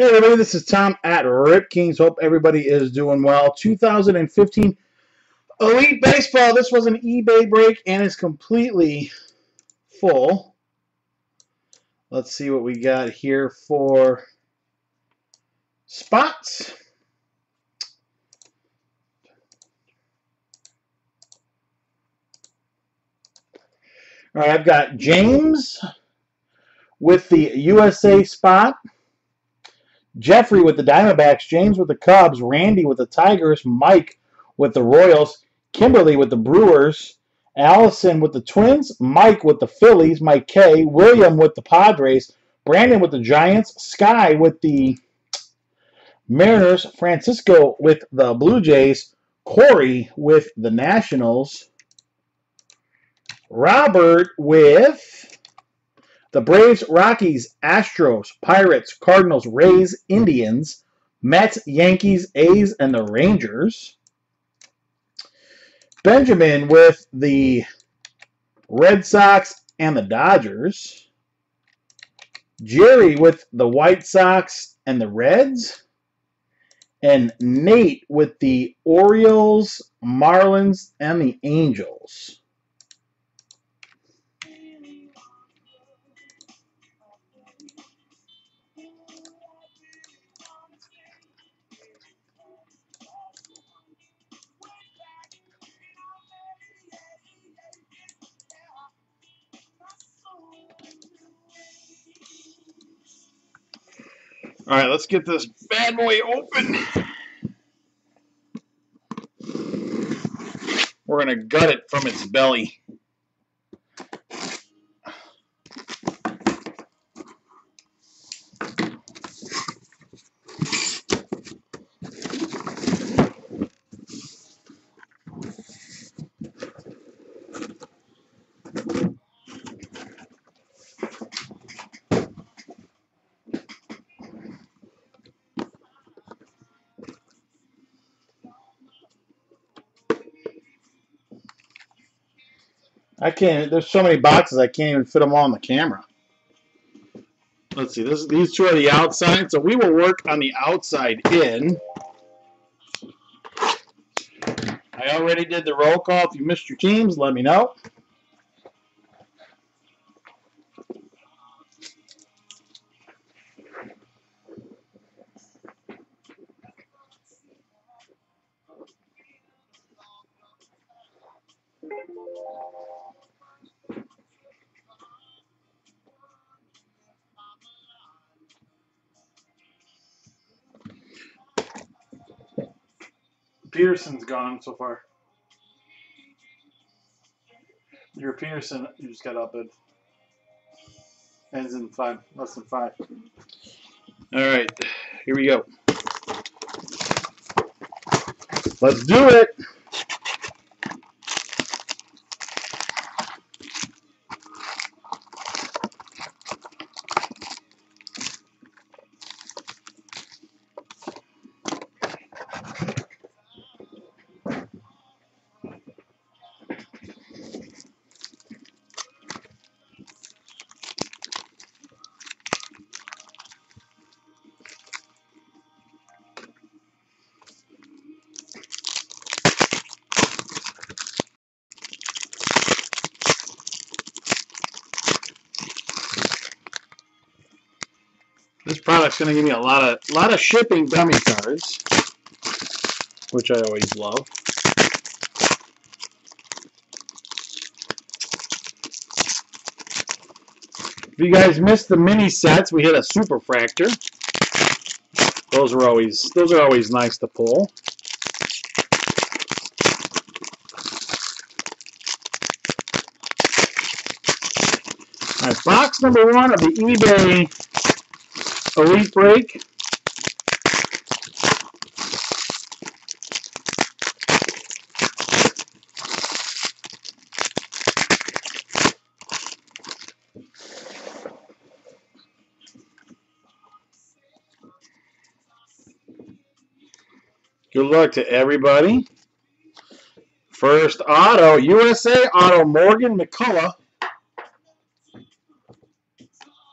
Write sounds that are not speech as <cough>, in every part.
Hey everybody, this is Tom at Rip Kings. Hope everybody is doing well. 2015 Elite Baseball. This was an eBay break and is completely full. Let's see what we got here for spots. All right, I've got James with the USA spot. Jeffrey with the Diamondbacks, James with the Cubs, Randy with the Tigers, Mike with the Royals, Kimberly with the Brewers, Allison with the Twins, Mike with the Phillies, Mike K, William with the Padres, Brandon with the Giants, Sky with the Mariners, Francisco with the Blue Jays, Corey with the Nationals, Robert with the Braves, Rockies, Astros, Pirates, Cardinals, Rays, Indians, Mets, Yankees, A's, and the Rangers. Benjamin with the Red Sox and the Dodgers. Jerry with the White Sox and the Reds. And Nate with the Orioles, Marlins, and the Angels. All right, let's get this bad boy open. We're going to gut it from its belly. I can't. There's so many boxes I can't even fit them all on the camera. Let's see. This these two are the outside, so we will work on the outside in. I already did the roll call. If you missed your teams, let me know. Peterson's gone so far. Your Peterson, you just got up it. Ends in five, less than five. All right, here we go. Let's do it. This product's going to give me a lot of a lot of shipping dummy cards, which I always love. If you guys missed the mini sets, we hit a super fractor. Those are always those are always nice to pull. All right, box number one of the eBay Elite Break. Good luck to everybody. First auto, USA Auto Morgan McCullough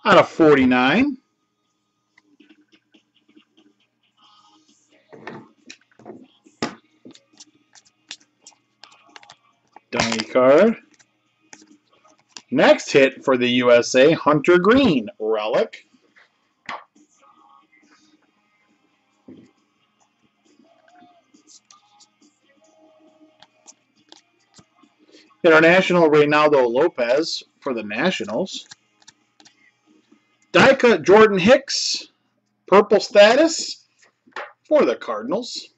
out of 49. Next hit for the USA, Hunter Greene, relic. International Reynaldo Lopez for the Nationals. Cut Jordan Hicks, purple status for the Cardinals.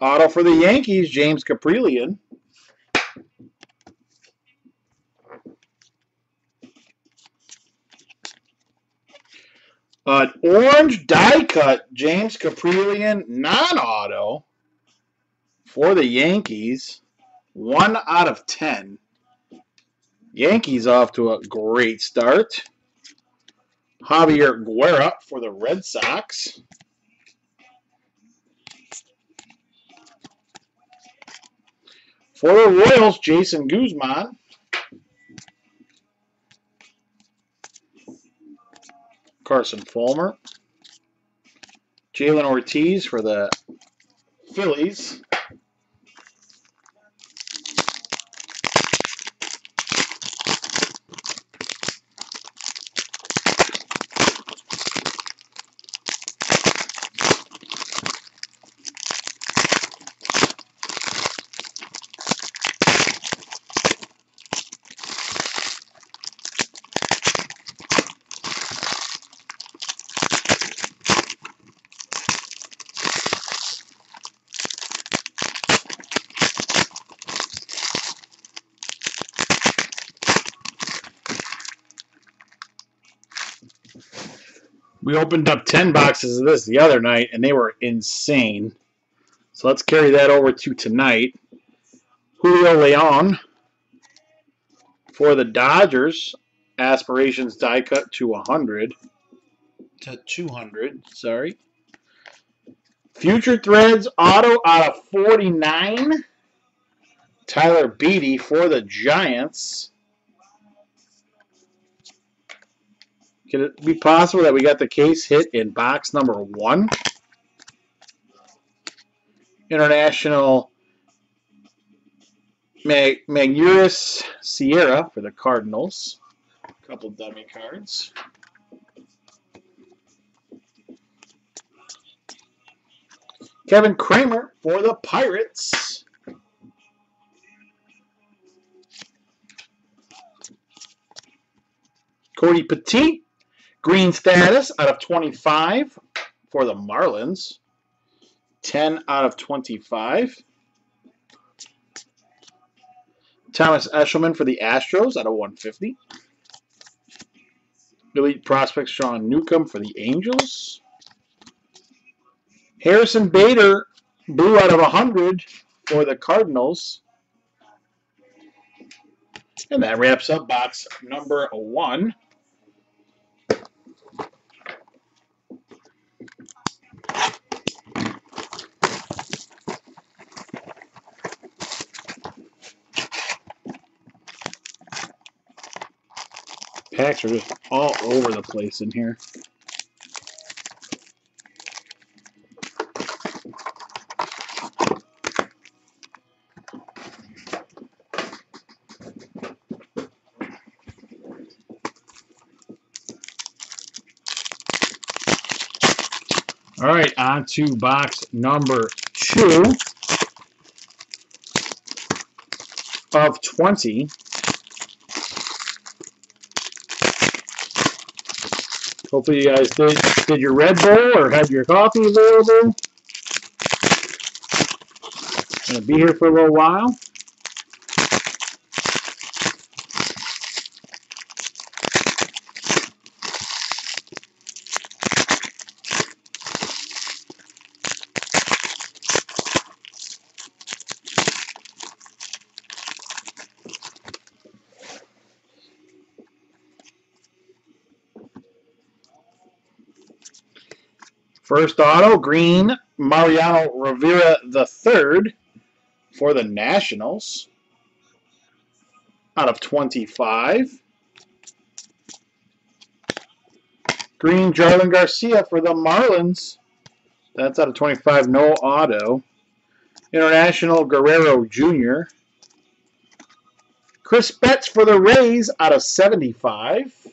Auto for the Yankees, James Kaprielian. An orange die cut, James Kaprielian, non-auto for the Yankees. One out of ten. Yankees off to a great start. Javier Guerra for the Red Sox. For the Royals, Jeison Guzman. Carson Fulmer. Jhailyn Ortiz for the Phillies. We opened up 10 boxes of this the other night, and they were insane. So let's carry that over to tonight. Julio Leon for the Dodgers. Aspirations die cut to 100. To 200, sorry. Future Threads auto out of 49. Tyler Beede for the Giants. Could it be possible that we got the case hit in box number one? International Mag Magneuris Sierra for the Cardinals. A couple dummy cards. Kevin Kramer for the Pirates. Cody Poteet Green status out of 25 for the Marlins. 10 out of 25. Thomas Eshelman for the Astros out of 150. Elite prospect Sean Newcomb for the Angels. Harrison Bader, blue out of 100 for the Cardinals. And that wraps up box number one. Packs are just all over the place in here. All right, on to box number two of 20. Hopefully you guys did, did your Red Bull or had your coffee available. Gonna be here for a little while. First auto, green, Mariano Rivera III for the Nationals out of 25. Green, Jarlin Garcia for the Marlins. That's out of 25, no auto. International Guerrero Jr. Chris Betts for the Rays out of 75.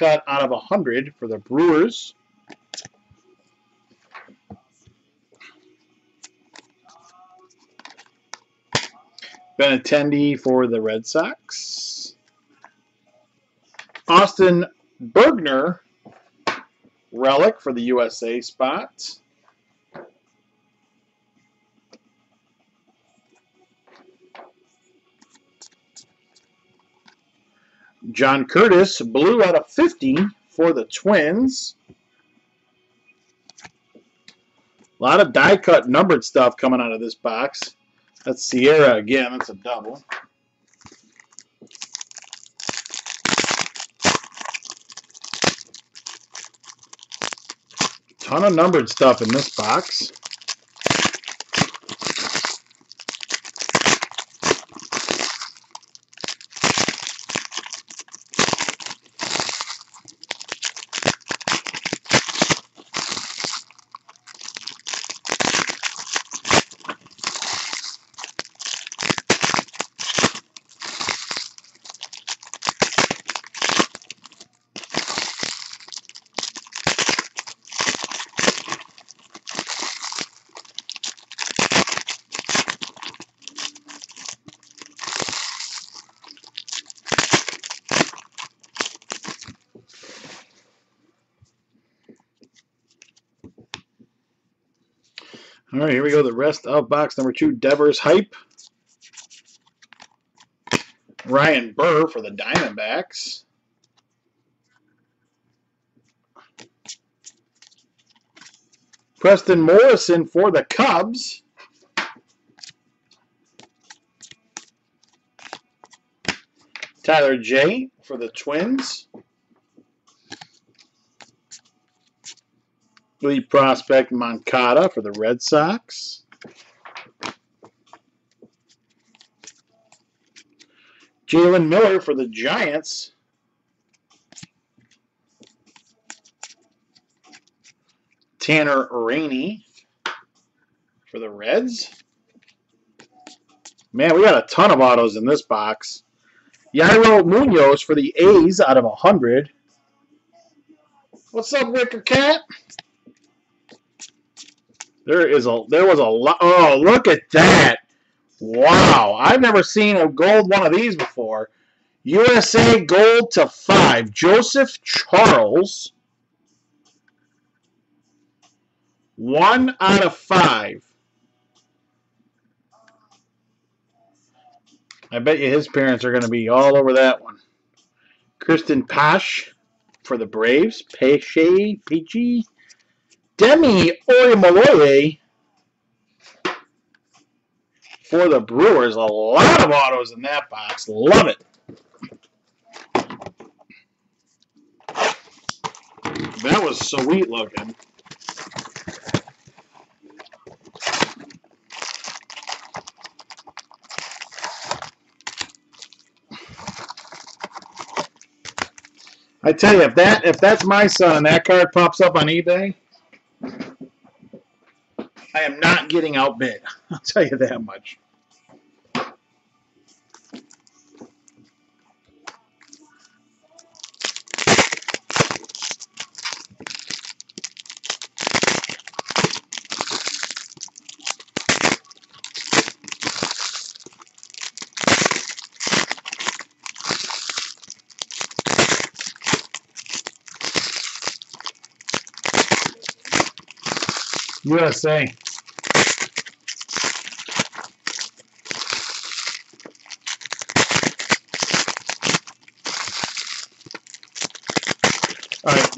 Cut out of 100 for the Brewers. Benintendi for the Red Sox. Austin Bergner, relic for the USA spot. John Curtis, blue out of 50 for the Twins. A lot of die cut numbered stuff coming out of this box. That's Sierra again. That's a double. Ton of numbered stuff in this box. All right, here we go. The rest of box number two, Devers Hype. Ryan Burr for the Diamondbacks. Preston Morrison for the Cubs. Tyler Jay for the Twins. Lead prospect Moncada for the Red Sox. Jalen Miller for the Giants. Tanner Rainey for the Reds. Man, we got a ton of autos in this box. Yairo Munoz for the A's out of 100. What's up, Wicker Cat? There is a there was a lot. Oh, look at that! Wow, I've never seen a gold one of these before. USA gold to five. Joseph Charles. One out of five. I bet you his parents are going to be all over that one. Kristen Pash for the Braves. Peche, Peachy. Demi Orimoloye for the Brewers. A lot of autos in that box. Love it. That was sweet looking. I tell you, if that if that's my son and that card pops up on eBay, I am not getting outbid. <laughs> I'll tell you that much. USA.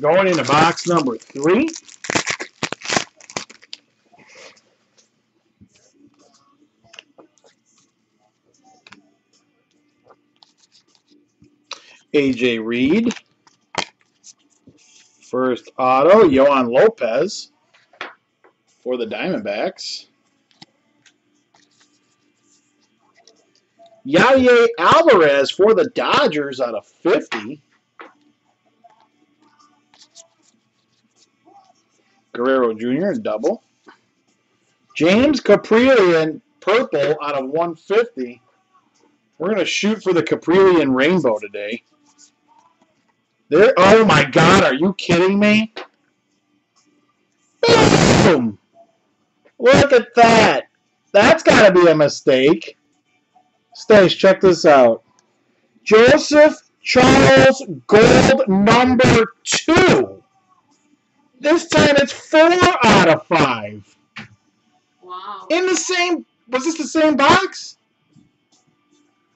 Going into box number three. AJ Reed. First auto, Yoan Lopez for the Diamondbacks. Yadier Alvarez for the Dodgers out of 50. Guerrero Jr. In double. James Kaprielian purple out of 150. We're going to shoot for the Kaprielian rainbow today. There, oh my God, are you kidding me? Boom! Look at that. That's got to be a mistake. Stace, check this out. Joseph Charles Gold number two. This time it's four out of five. Wow. In the same, was this the same box?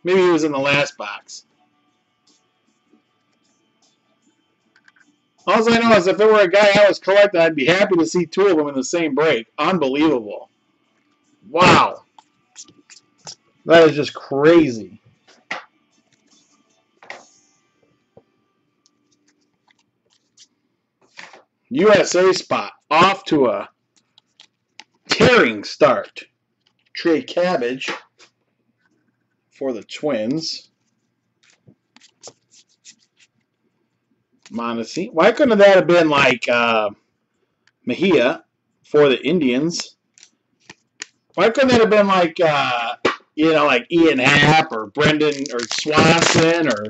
Maybe he was in the last box. All I know is if it were a guy I was collecting, I'd be happy to see two of them in the same break. Unbelievable. Wow. That is just crazy. USA spot off to a tearing start. Trey Cabbage for the Twins. Mondesi. Why couldn't that have been like uh, Mejia for the Indians? Why couldn't that have been like uh, you know like Ian Happ or Brendan or Swanson or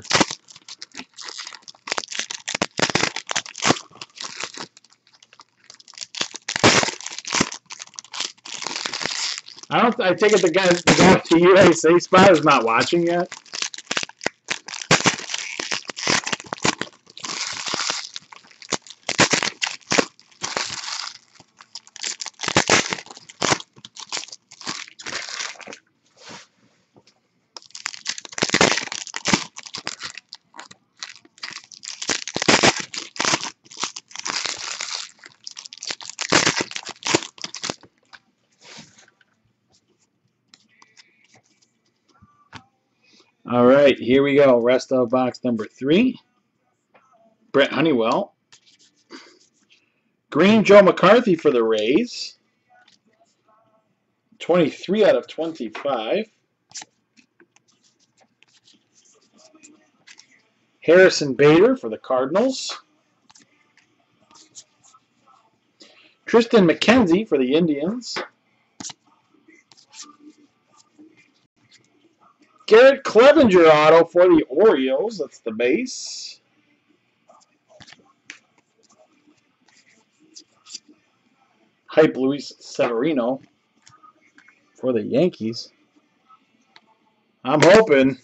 I don't. I take it the guy, the guy to USA spot is not watching yet. All right, here we go. Rest of box number three. Brent Honeywell. Green Joe McCarthy for the Rays. 23 out of 25. Harrison Bader for the Cardinals. Triston McKenzie for the Indians. Garrett Cleavinger auto for the Orioles. That's the base. Hype Luis Severino for the Yankees. I'm hoping.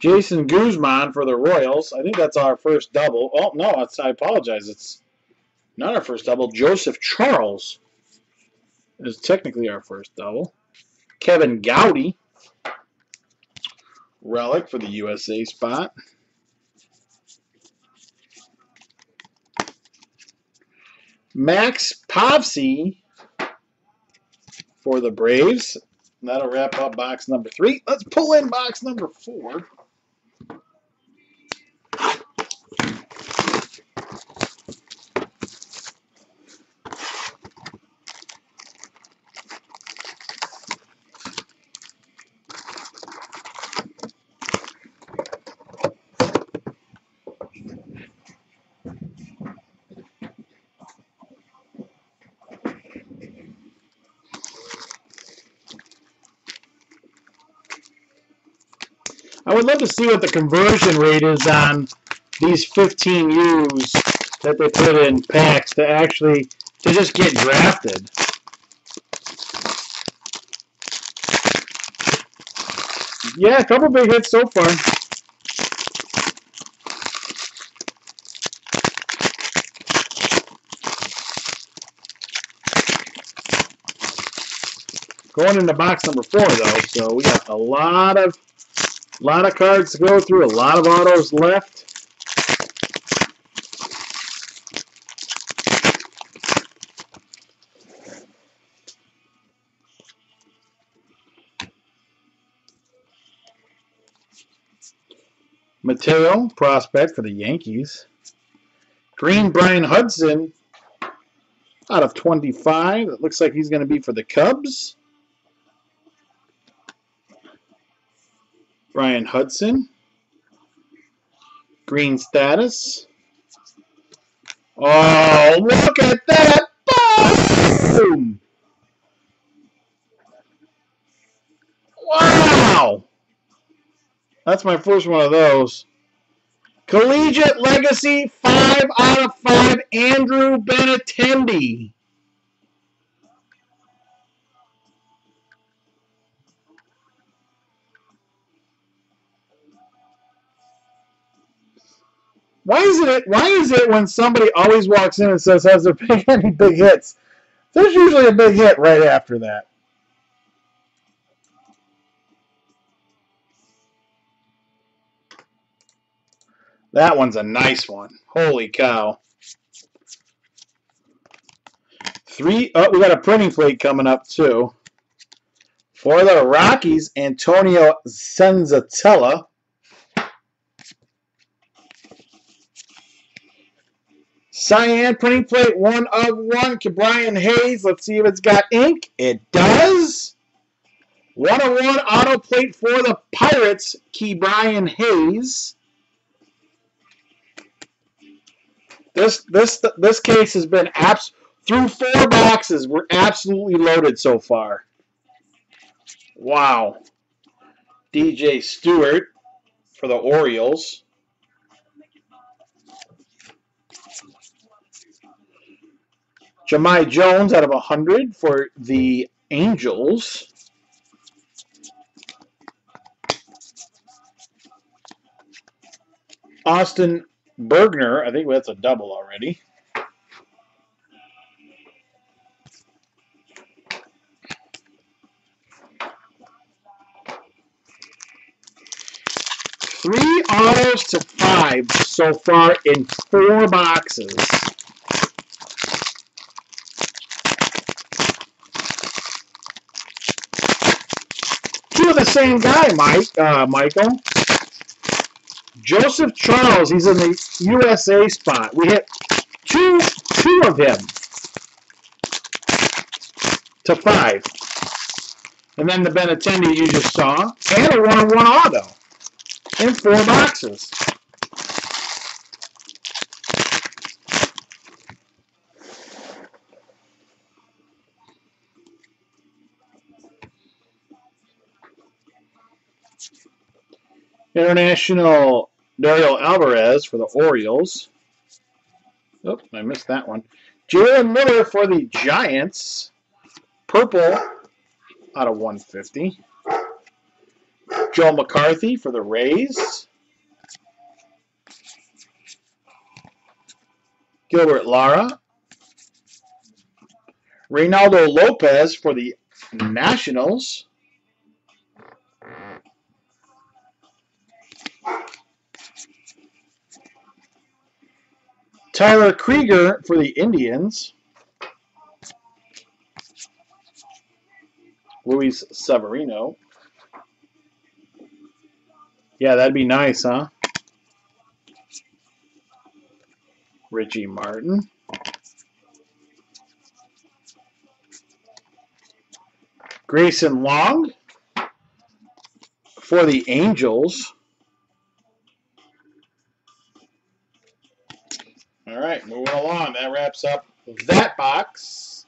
Jeison Guzman for the Royals. I think that's our first double. Oh, no, it's, I apologize. It's not our first double. Joseph Charles is technically our first double. Kevin Gowdy, relic for the USA spot. Max Povse for the Braves. That'll wrap up box number three. Let's pull in box number four. I would love to see what the conversion rate is on these 15 U's that they put in packs to actually to just get drafted. Yeah, a couple big hits so far. Going into box number four though, so we got a lot of a lot of cards to go through, a lot of autos left. Mateo, prospect for the Yankees. Green Bryan Hudson out of 25. It looks like he's going to be for the Cubs. Bryan Hudson. Green status. Oh, look at that! Boom! Wow! That's my first one of those. Collegiate Legacy, 5 out of 5, Andrew Benintendi. Why is it? Why is it when somebody always walks in and says, "Has there been any big hits?" There's usually a big hit right after that. That one's a nice one. Holy cow! Three. Oh, we got a printing plate coming up too. For the Rockies, Antonio Senzatela. Cyan printing plate, one of one. Brian Hayes. Let's see if it's got ink. It does. One of one auto plate for the Pirates, Key Hayes. This this this case has been abs through four boxes. We're absolutely loaded so far. Wow. DJ Stewart for the Orioles. Jahmai Jones out of 100 for the Angels. Austin Bergner, I think that's a double already. Three autos to five so far in four boxes. The same guy, Mike, uh, Michael. Joseph Charles, he's in the USA spot. We hit two two of him to five. And then the Ben Benintendi you just saw, and a one-on-one auto in four boxes. International Dario Alvarez for the Orioles. Oh, I missed that one. Jalen Miller for the Giants. Purple out of 150. Joe McCarthy for the Rays. Gilbert Lara. Reynaldo Lopez for the Nationals. Tyler Krieger for the Indians. Luis Severino. Yeah, that'd be nice, huh? Richie Martin. Grayson Long for the Angels. Right, moving along. That wraps up that box.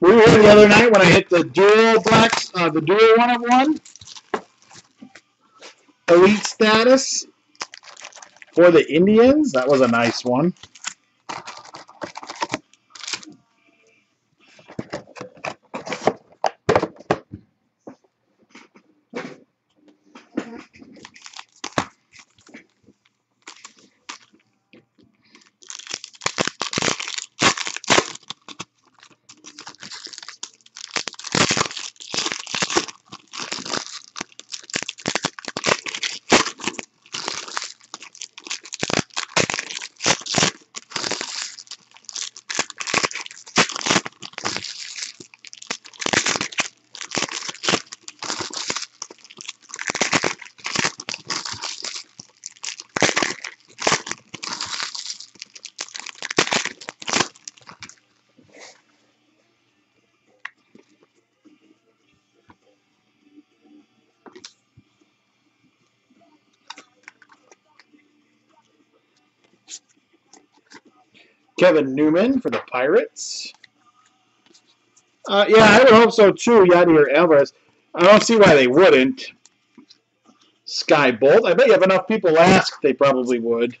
We were here the other night when I hit the dual blacks, uh, the dual one of one elite status for the Indians. That was a nice one. Kevin Newman for the Pirates. Uh, yeah, I would hope so too, Yadier Alvarez. I don't see why they wouldn't. Skye Bolt. I bet you if enough people ask, they probably would.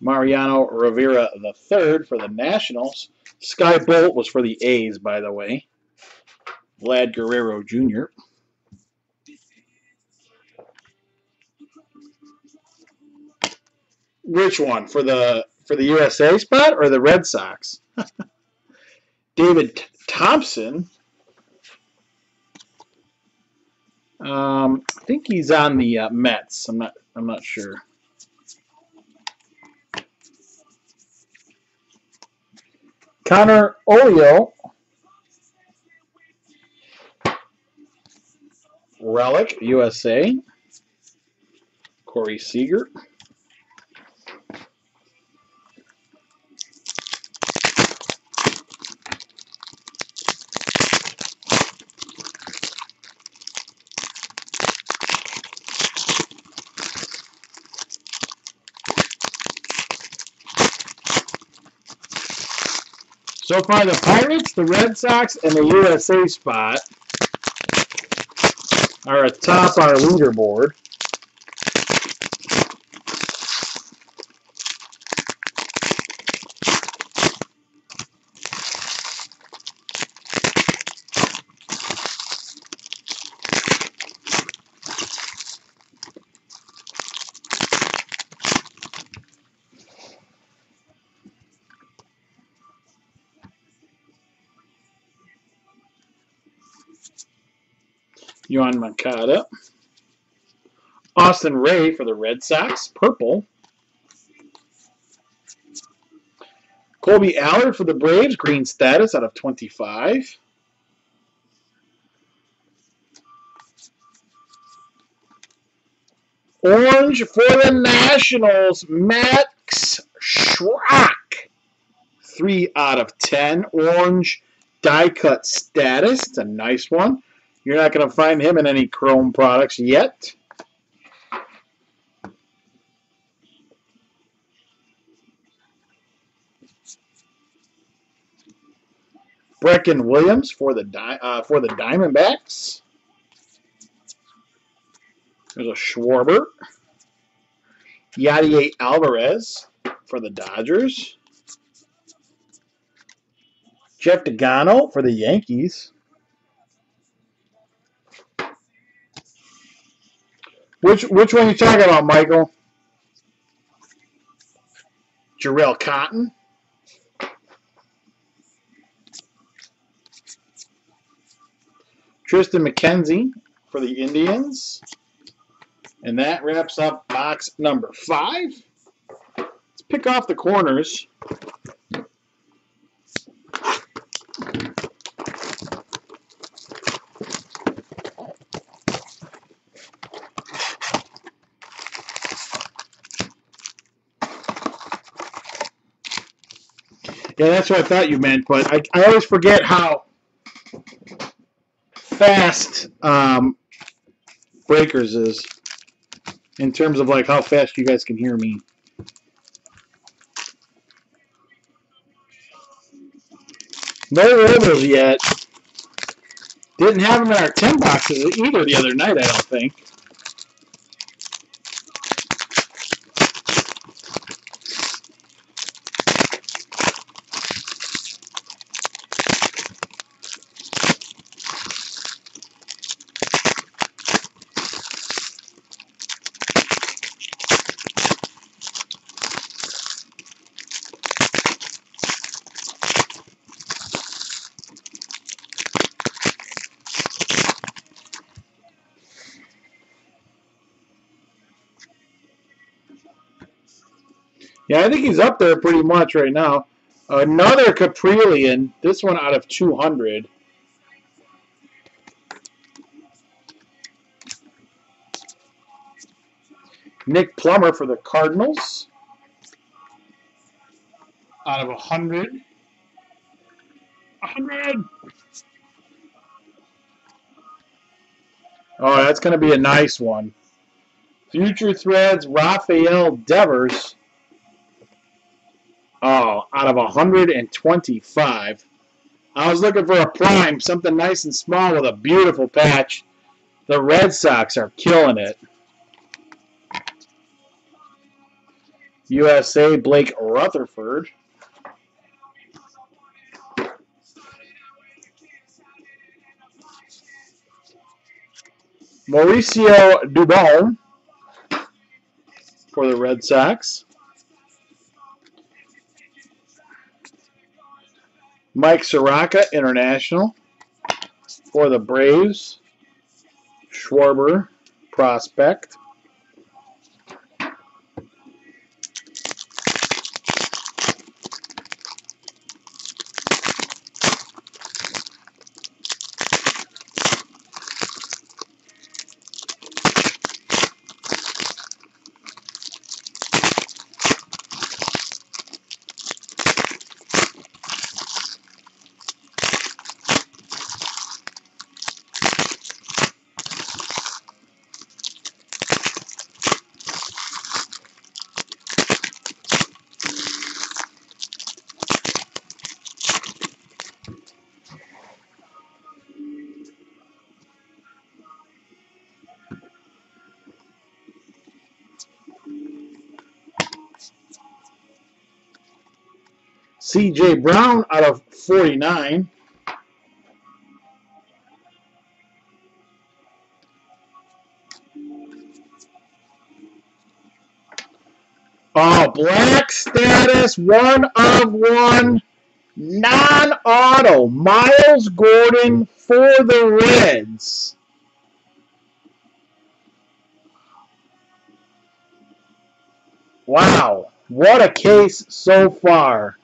Mariano Rivera III for the Nationals. Skye Bolt was for the A's, by the way. Vlad Guerrero Jr. Which one for the for the USA spot or the Red Sox? <laughs> David Thompson. Um, I think he's on the uh, Mets. I'm not. I'm not sure. Connor Olio. Relic, USA. Corey Seager. The Pirates, the Red Sox, and the USA spot are atop our leaderboard. Yoan Moncada. Austin Rei for the Red Sox, purple. Kolby Allard for the Braves, green status out of 25. Orange for the Nationals, Max Schrock. 3 out of 10. Orange die cut status. It's a nice one. You're not going to find him in any Chrome products yet. Brecken Williams for the uh, for the Diamondbacks. There's a Schwarber. Yadier Alvarez for the Dodgers. Jeff Degano for the Yankees. Which which one are you talking about, Michael? Jharel Cotton. Triston McKenzie for the Indians. And that wraps up box number five. Let's pick off the corners. Yeah, that's what I thought you meant, but I, I always forget how fast um, Breakers is in terms of like how fast you guys can hear me. No overs yet. Didn't have them in our 10 boxes either the other night, I don't think. Yeah, I think he's up there pretty much right now. Another Kaprielian, this one out of 200. Nick Plummer for the Cardinals. Out of 100. 100! Oh, that's going to be a nice one. Future Threads, Rafael Devers out of 125. I was looking for a prime, something nice and small with a beautiful patch. The Red Sox are killing it. USA Blake Rutherford. Mauricio Dubon for the Red Sox. Mike Soroka, international, for the Braves. Schwarber, prospect. CJ Brown out of 49. Oh, black status, one of one, non auto. Miles Gordon for the Reds. Wow, what a case so far.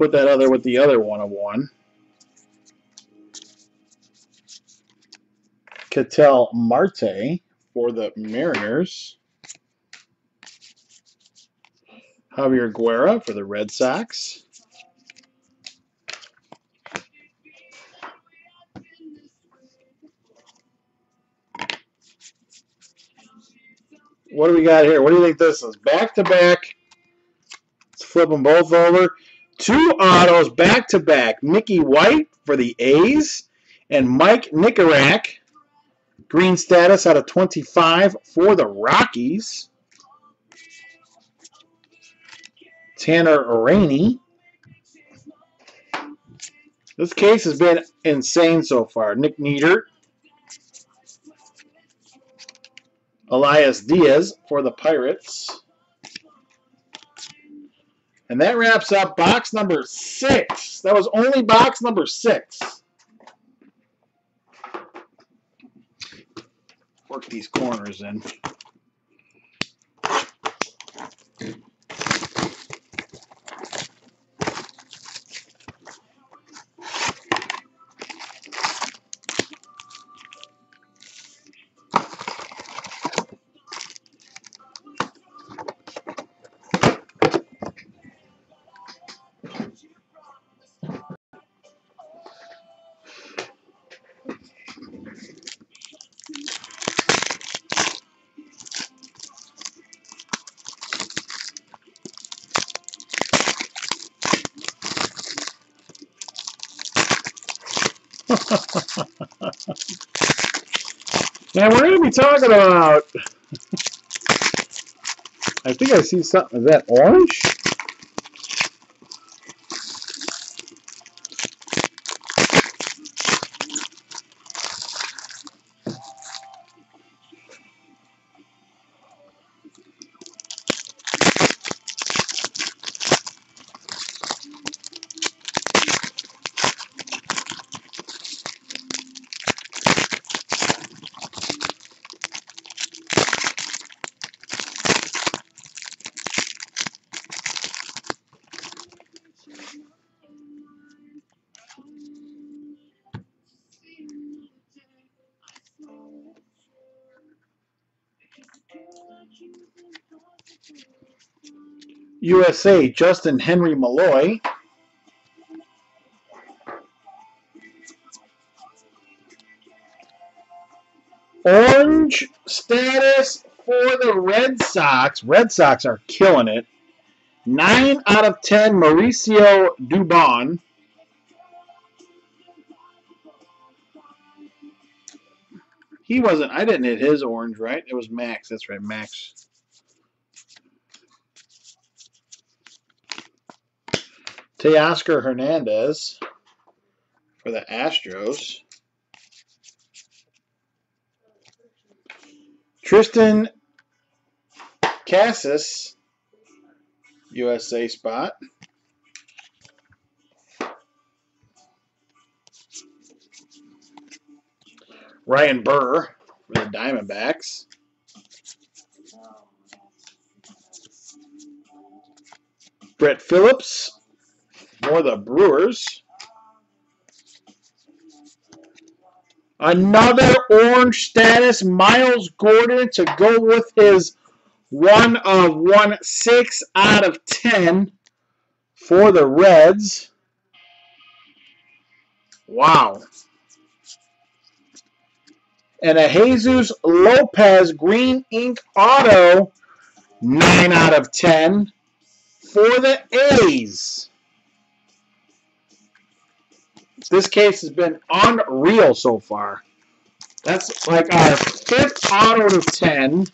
Put that other with the other one of one. Ketel Marte for the Mariners. Javier Guerra for the Red Sox. What do we got here? What do you think this is? Back to back. Let's flip them both over. Two autos back to back. Mickey White for the A's and Mike Nikorak. Green status out of 25 for the Rockies. Tanner Rainey. This case has been insane so far. Nick Neidert. Elias Diaz for the Pirates. And that wraps up box number six. That was only box number six. Work these corners in. Talking about. I think I see something. Is that orange? USA, Justin Henry Malloy. Orange status for the Red Sox. Red Sox are killing it. 9 out of 10, Mauricio Dubon. He wasn't, I didn't hit his orange, right? It was Max. That's right, Max. Teoscar Hernandez for the Astros. Tristan Cassis, USA spot. Ryan Burr for the Diamondbacks. Brett Phillips for the Brewers. Another orange status, Miles Gordon to go with his one of one, six out of ten for the Reds. Wow. And a Jesus Lopez green ink auto, nine out of ten for the A's. This case has been unreal so far. That's like our fifth auto to 10.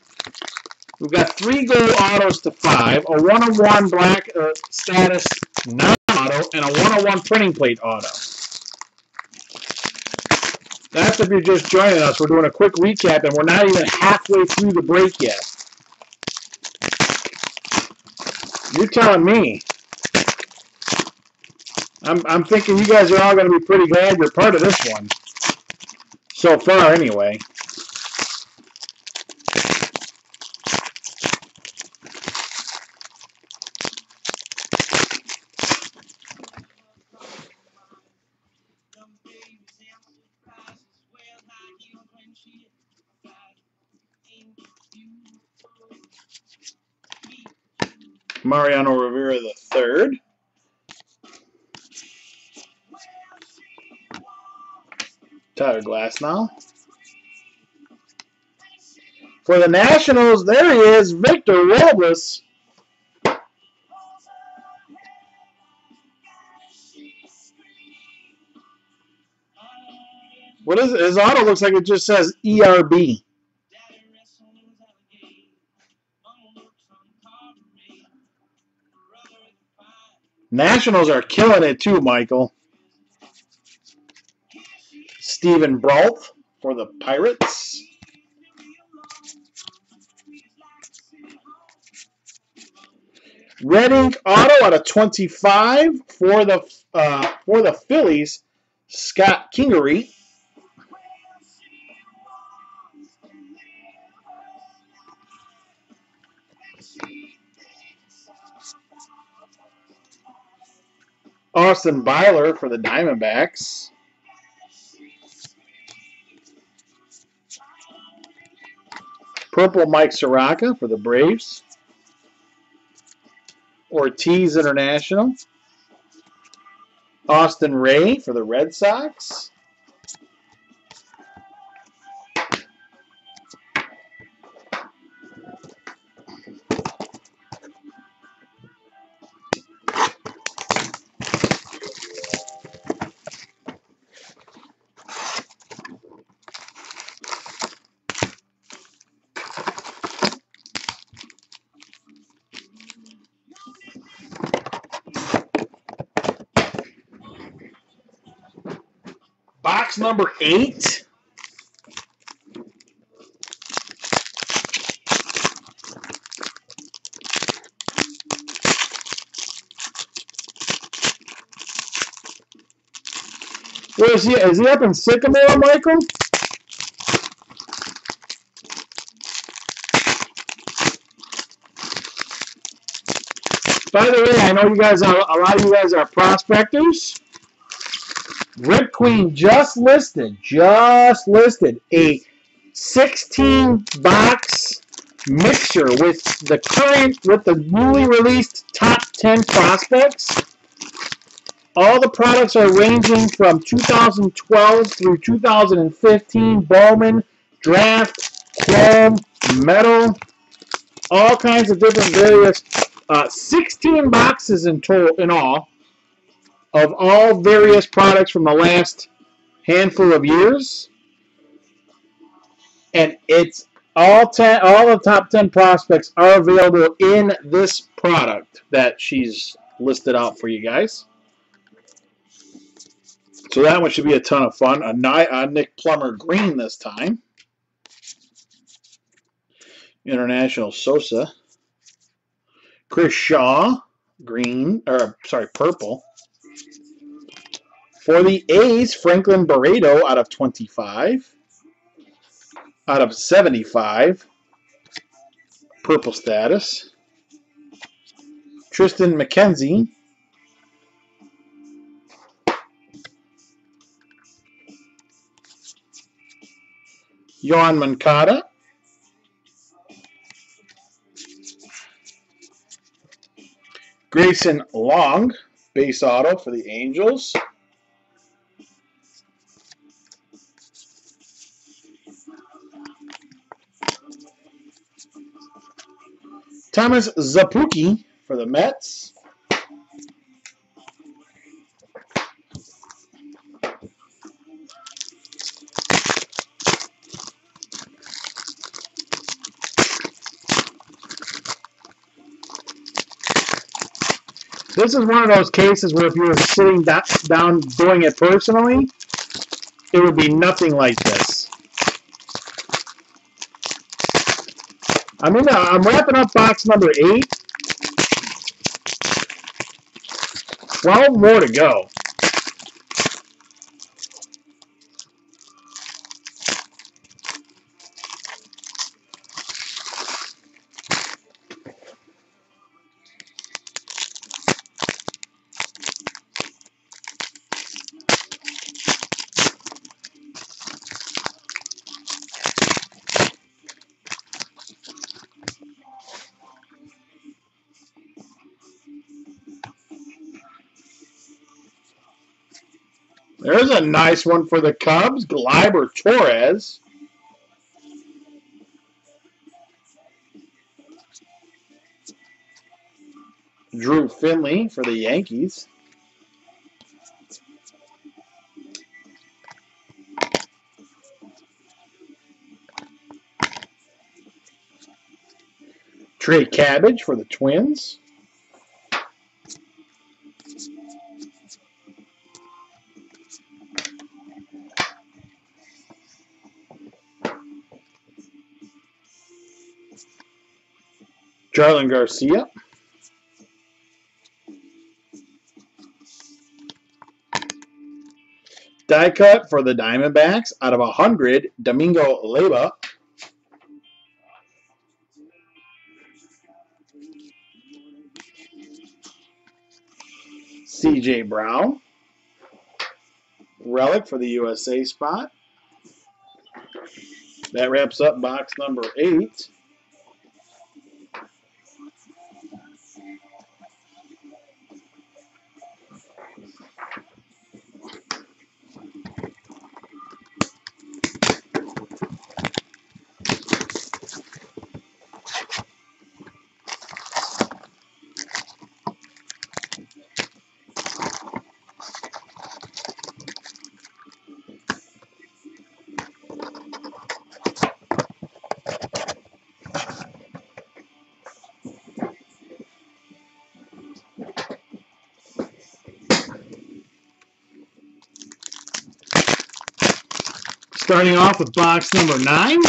We've got three gold autos to five, a one of one black uh, status non auto, and a one of one printing plate auto. That's if you're just joining us. We're doing a quick recap, and we're not even halfway through the break yet. You're telling me. I'm, I'm thinking you guys are all going to be pretty glad you're part of this one. So far, anyway. Mariano Rivera the third. Tyler Glasnow. For the Nationals, there he is, Victor Robles. What is it? His auto looks like it just says ERB. Nationals are killing it too, Michael. Steven Brault for the Pirates. Red Ink Auto out of 25 for the uh, for the Phillies, Scott Kingery. Austin Byler for the Diamondbacks. Purple Mike Soroka for the Braves. Ortiz International. Austin Rei for the Red Sox. Number eight. Where is he? Is he up in Sycamore, Michael? By the way, I know you guys are a lot of you guys are prospectors. Rip Queen just listed, just listed a 16 box mixture with the current, with the newly released top 10 prospects. All the products are ranging from 2012 through 2015 Bowman, draft, chrome, metal, all kinds of different various. Uh, 16 boxes in total in all of all various products from the last handful of years, and it's all ten, all the top 10 prospects are available in this product that she's listed out for you guys. So that one should be a ton of fun. A, a Nick Plummer green this time. International Sosa. Chris Shaw, green, or sorry, purple. For the A's, Franklin Barreto out of 25. Out of 75. Purple status. Triston McKenzie. Yoan Moncada. Grayson Long, base auto for the Angels. Thomas Szapucki for the Mets. This is one of those cases where if you were sitting down doing it personally, it would be nothing like this. I'm. I'm wrapping up box number eight. Twelve more to go. A nice one for the Cubs, Gleyber Torres. Drew Finley for the Yankees. Trey Cabbage for the Twins. Jarlin Garcia. Die cut for the Diamondbacks out of 100, Domingo Leyba. CJ Brown. Relic for the USA spot. That wraps up box number eight. Starting off with box number nine.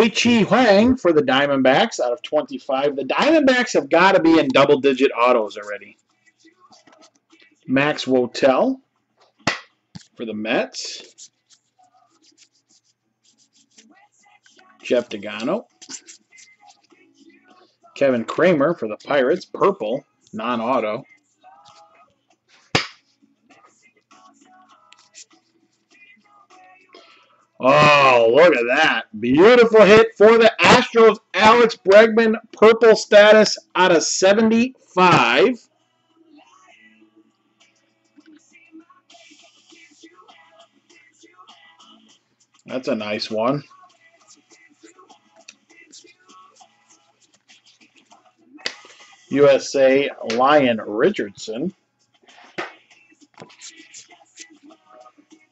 Wei Chi Huang for the Diamondbacks out of 25. The Diamondbacks have got to be in double digit autos already. Max Wotell for the Mets. Jeff Degano. Kevin Kramer for the Pirates, purple, non look at that. Beautiful hit for the Astros. Alex Bregman, purple status out of 75. That's a nice one. USA Lyon Richardson.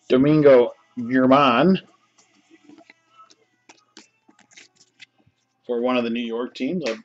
Domingo German for one of the New York teams. Philip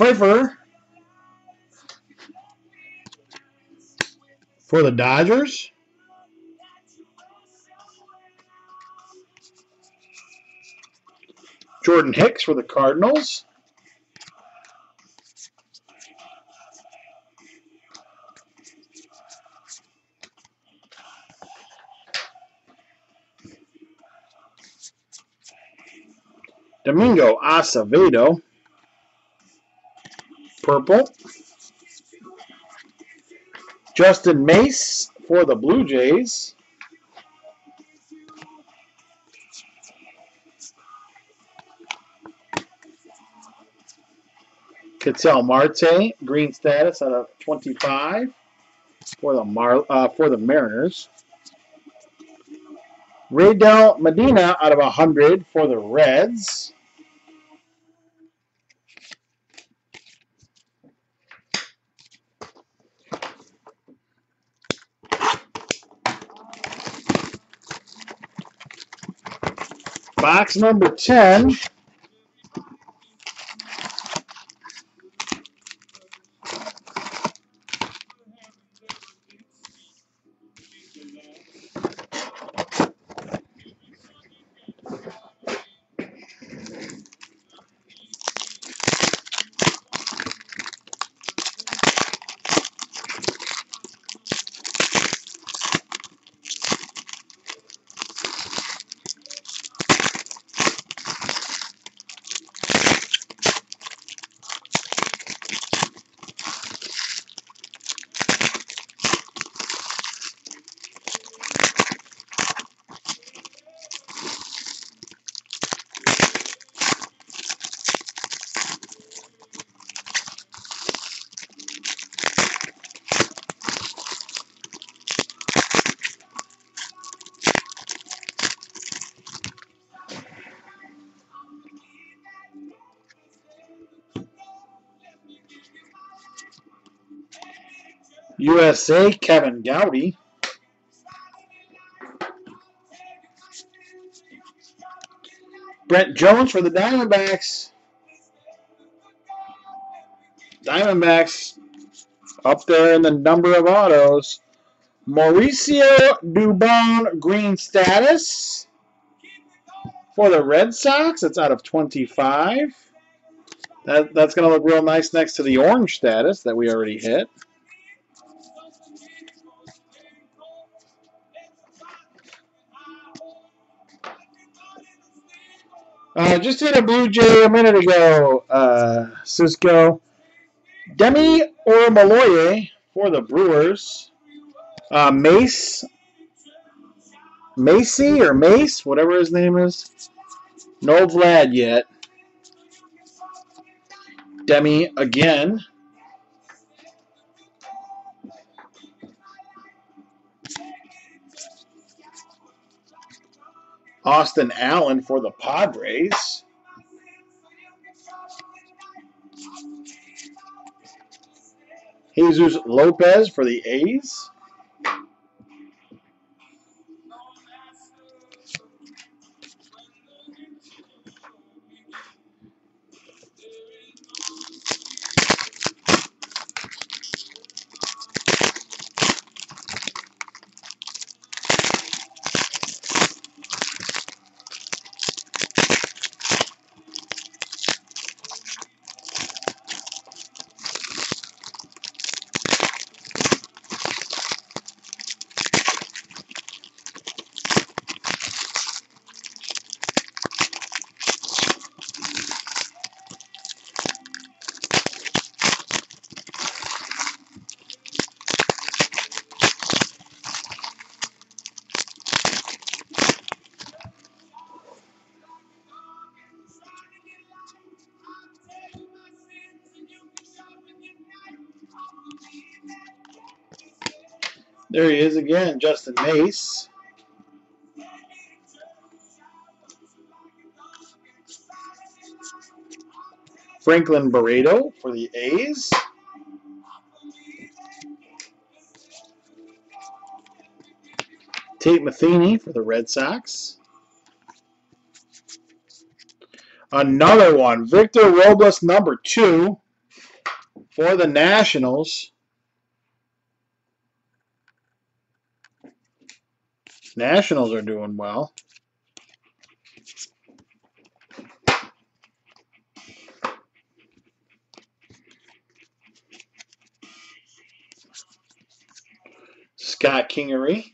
Pfeiffer for the Dodgers. Jordan Hicks for the Cardinals. Domingo Acevedo purple. Justin Maese for the Blue Jays. Ketel Marte, green status out of 25 for the Mar uh, for the Mariners. Raydel Medina out of 100 for the Reds. Box number 10. USA, Kevin Gowdy. Brent Jones for the Diamondbacks. Diamondbacks up there in the number of autos. Mauricio Dubon green status for the Red Sox. It's out of 25. That, that's going to look real nice next to the orange status that we already hit. Just hit a Blue Jay a minute ago, uh, Cisco. Demi or Maloye for the Brewers. Uh, Mace, Macy or Mace, whatever his name is. No Vlad yet. Demi again. Austin Allen for the Padres. Jesus Lopez for the A's. There he is again, Justin Maese. Franklin Barreto for the A's. Tate Matheny for the Red Sox. Another one, Victor Robles, number two for the Nationals. Nationals are doing well. Scott Kingery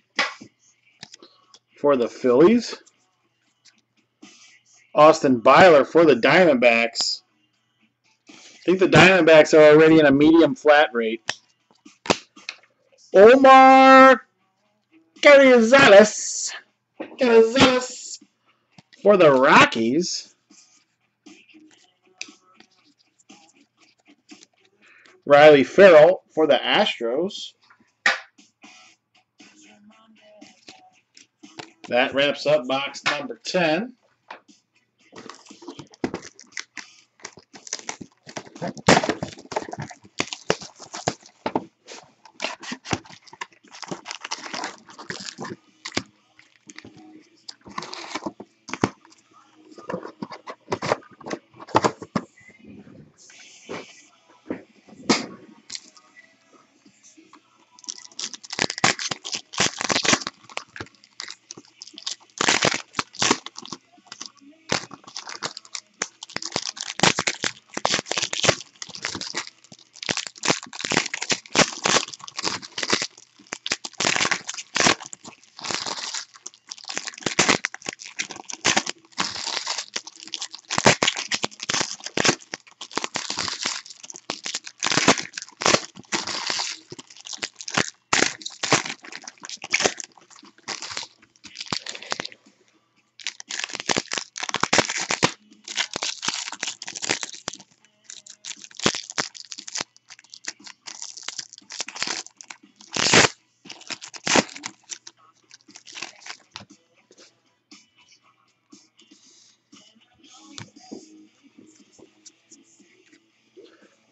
for the Phillies. Austin Byler for the Diamondbacks. I think the Diamondbacks are already in a medium flat rate. Omar Gonzalez. Gonzalez for the Rockies. Riley Ferrell for the Astros. That wraps up box number 10.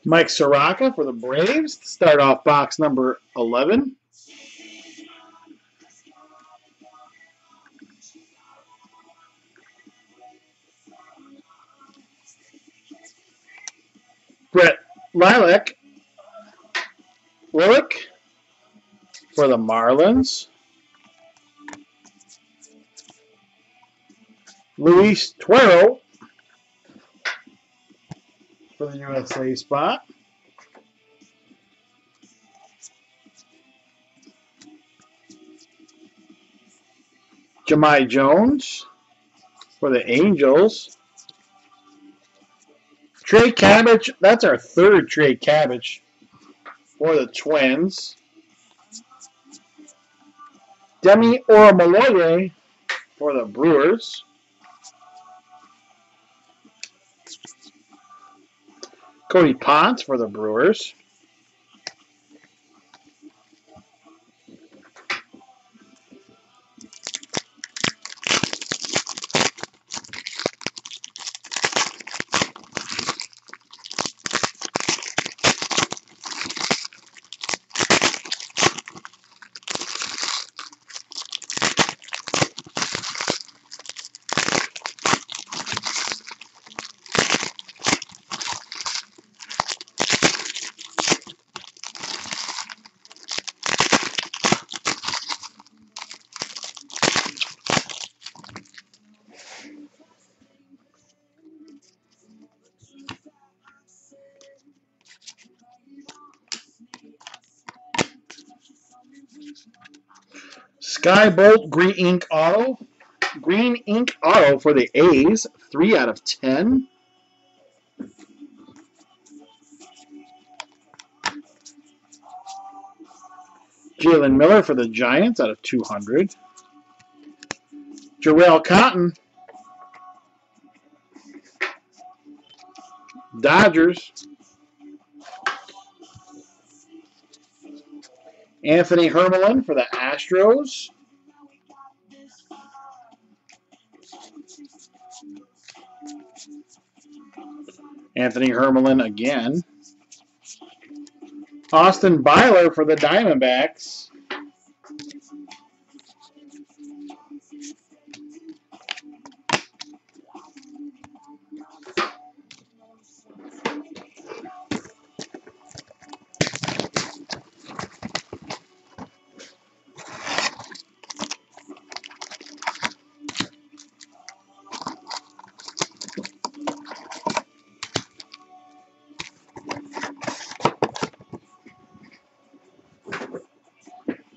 Mike Soroka for the Braves to start off box number 11. Brett Lilac, Lilick for the Marlins. Luis Tuero the USA spot. Jahmai Jones for the Angels. Trey Cabbage, that's our third Trey Cabbage for the Twins. Demi Orimoloye for the Brewers. Cody Ponce for the Brewers. Skye Bolt Green Ink Auto. Green Ink Auto for the A's. 3 out of 10. Jalen Miller for the Giants out of 200. Jharel Cotton. Dodgers. Anthony Hermelin for the Astros. Anthony Hermelin again. Austin Byler for the Diamondbacks.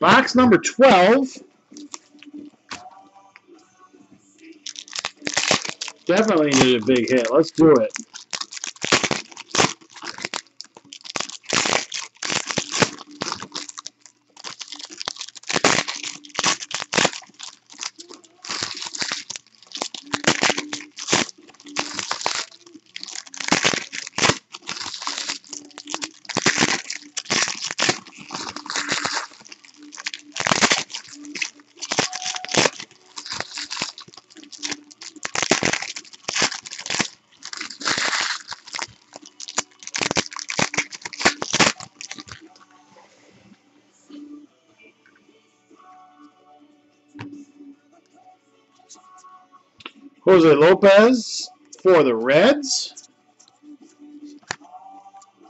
Box number 12. Definitely need a big hit. Let's do it. Jose Lopez for the Reds.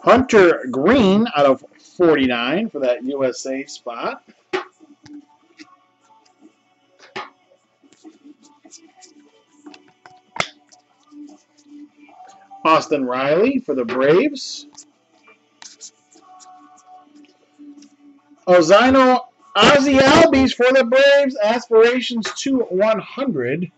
Hunter Greene out of 49 for that USA spot. Austin Riley for the Braves. Ozino Ozzy Albies for the Braves. Aspirations to 100.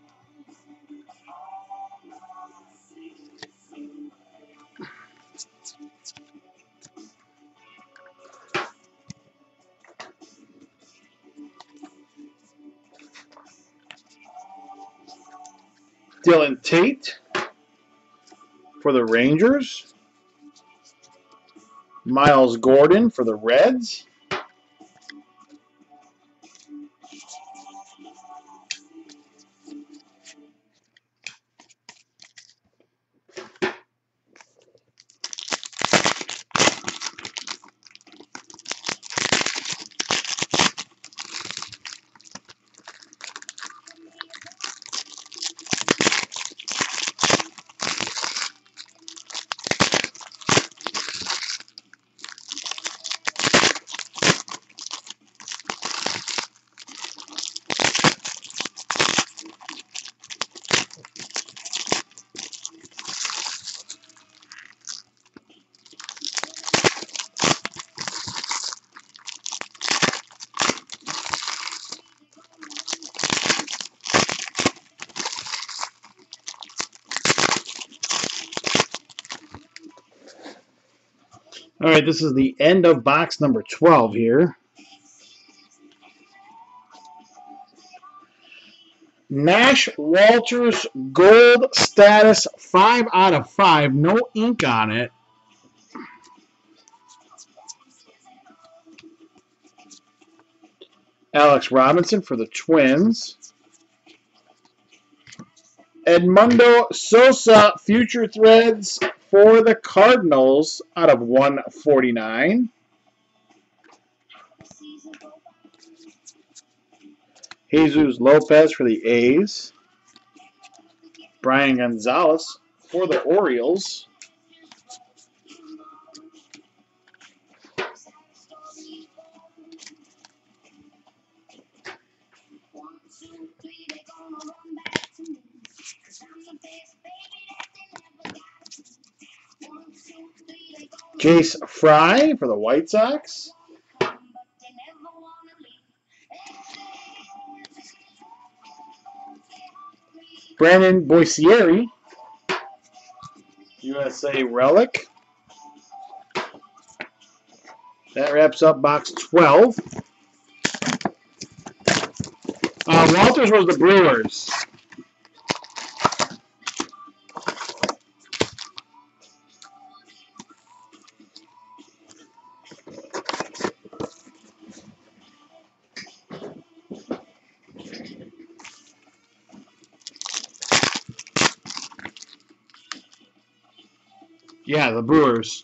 Tate for the Rangers. Miles Gordon for the Reds. All right, this is the end of box number 12 here. Nash Walters Gold Status 5 out of 5. No ink on it. Alex Robinson for the Twins. Edmundo Sosa Future Threads for the Cardinals out of 149. Jesus Lopez for the A's. Brian Gonzalez for the Orioles. Jace Fry for the White Sox. Brandon Boisieri, USA Relic. That wraps up box 12. Uh, Walters was the Brewers. Yeah, the Brewers.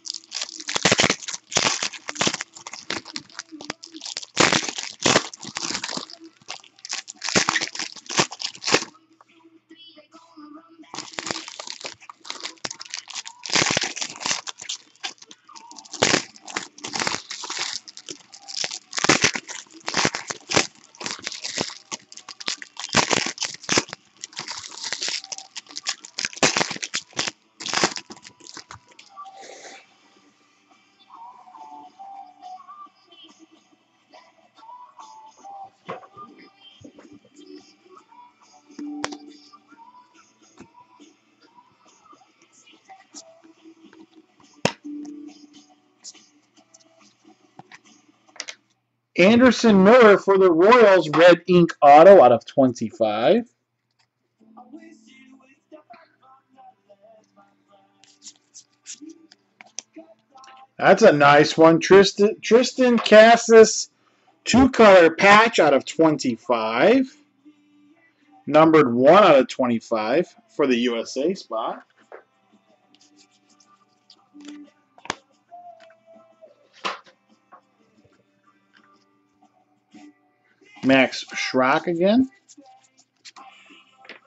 Anderson Miller for the Royals, red ink auto out of 25. That's a nice one. Tristan, Triston Casas, two color patch out of 25. Numbered 1 out of 25 for the USA spot. Max Schrock again.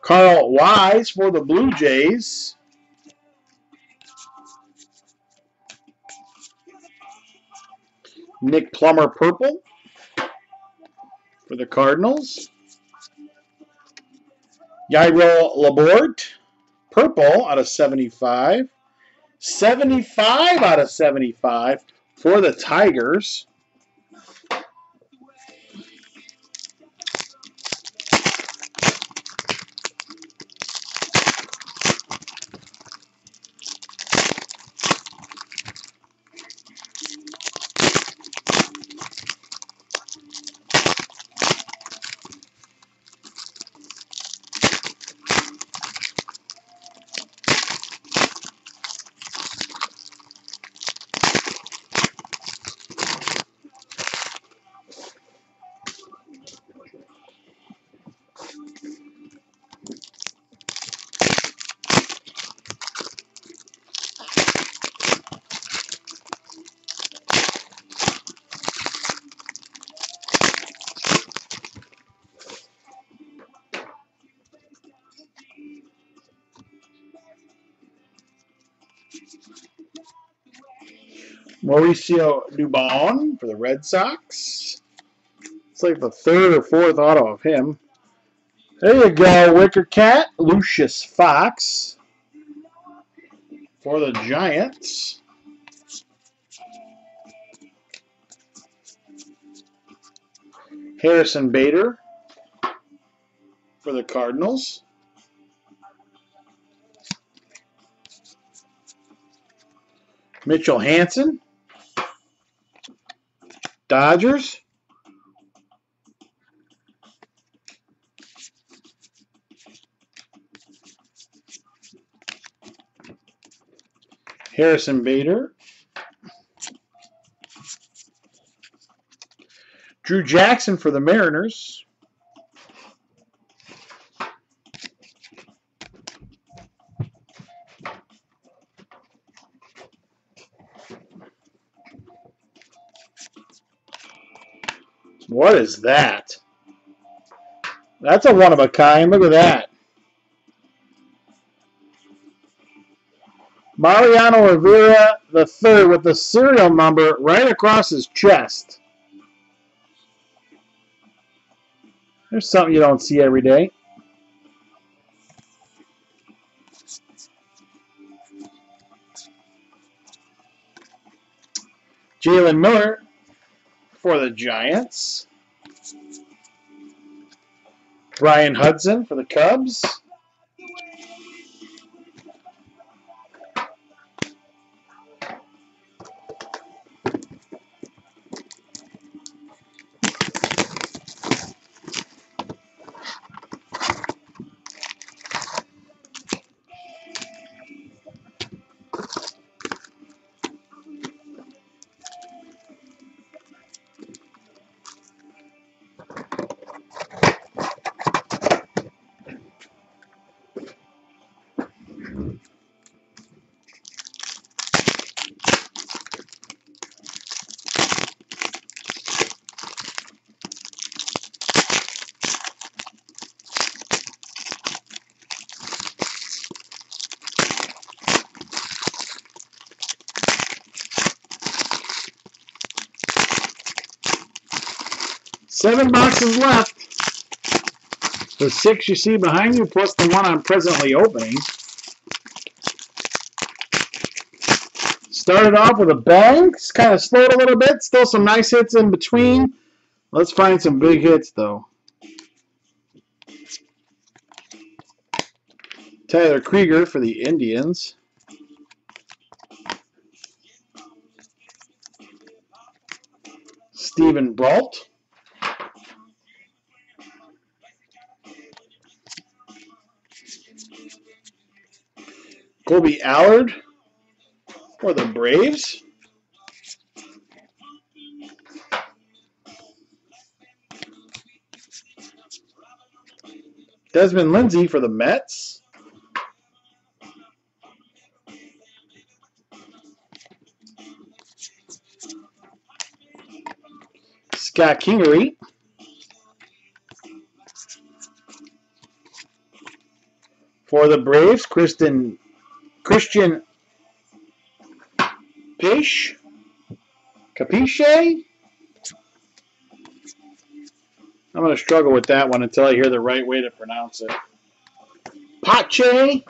Carl Wise for the Blue Jays. Nick Plummer purple for the Cardinals. Yairo Laborde purple out of 75. 75 out of 75 for the Tigers. Mauricio Dubon for the Red Sox. It's like the third or fourth auto of him. There you go, Wicker Cat. Lucius Fox for the Giants. Harrison Bader for the Cardinals. Mitchell Hansen Dodgers. Harrison Bader. Drew Jackson for the Mariners. What is that? That's a one of a kind. Look at that. Mariano Rivera the third with the serial number right across his chest. There's something you don't see every day. Jalen Miller for the Giants. Bryan Hudson for the Cubs. Seven boxes left. The six you see behind you, plus the one I'm presently opening. Started off with a bang. It's kind of slowed a little bit. Still some nice hits in between. Let's find some big hits, though. Tyler Krieger for the Indians. Steven Brault. Kolby Allard for the Braves. Desmond Lindsay for the Mets. Scott Kingery. For the Braves, Kristen Christian Pish? Capiche? I'm going to struggle with that one until I hear the right way to pronounce it. Pache?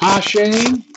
Pache?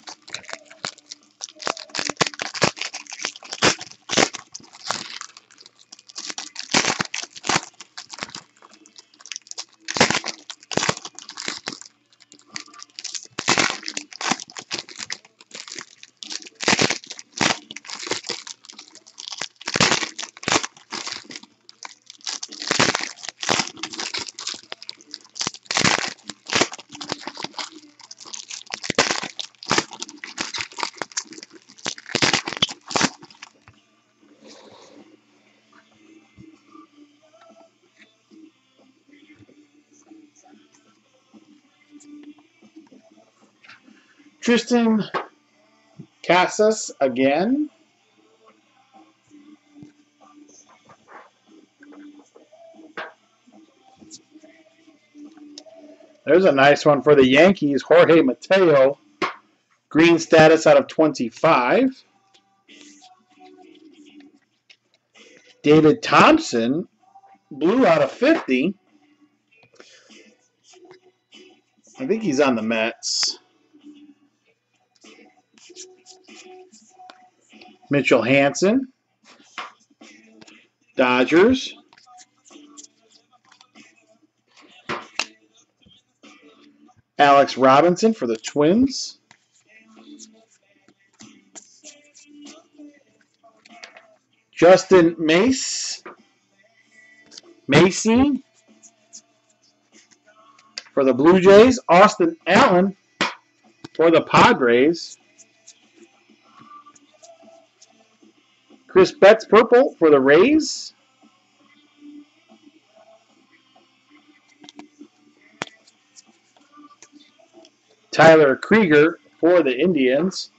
Triston Casas again. There's a nice one for the Yankees. Jorge Mateo. Green status out of 25. David Thompson. Blue out of 50. I think he's on the Mets. Mitchell Hansen. Dodgers. Alex Robinson for the Twins. Justin Maese. Macy for the Blue Jays. Austin Allen for the Padres. Chris Betts purple for the Rays. Tyler Krieger for the Indians.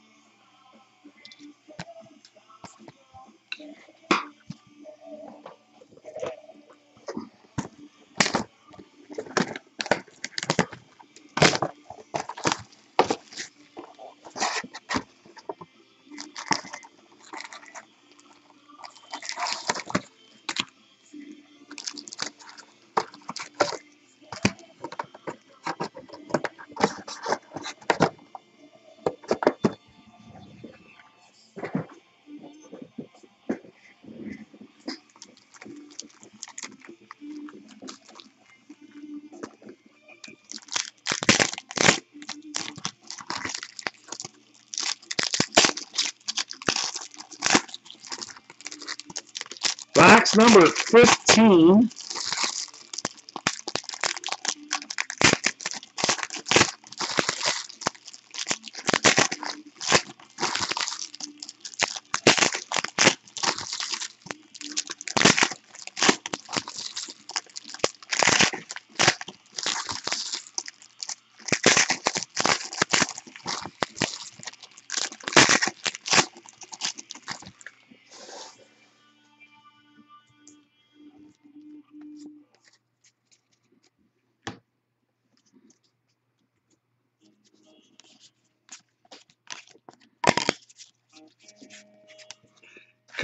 Box number 15.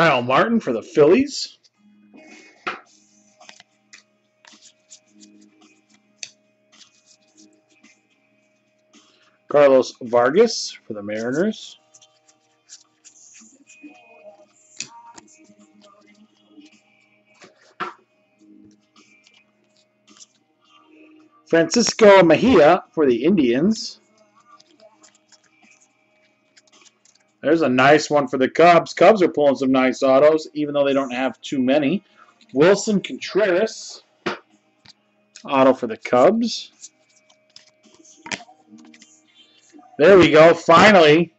Kyle Martin for the Phillies. Carlos Vargas for the Mariners. Francisco Mejia for the Indians. There's a nice one for the Cubs. Cubs are pulling some nice autos, even though they don't have too many. Willson Contreras, auto for the Cubs. There we go. Finally,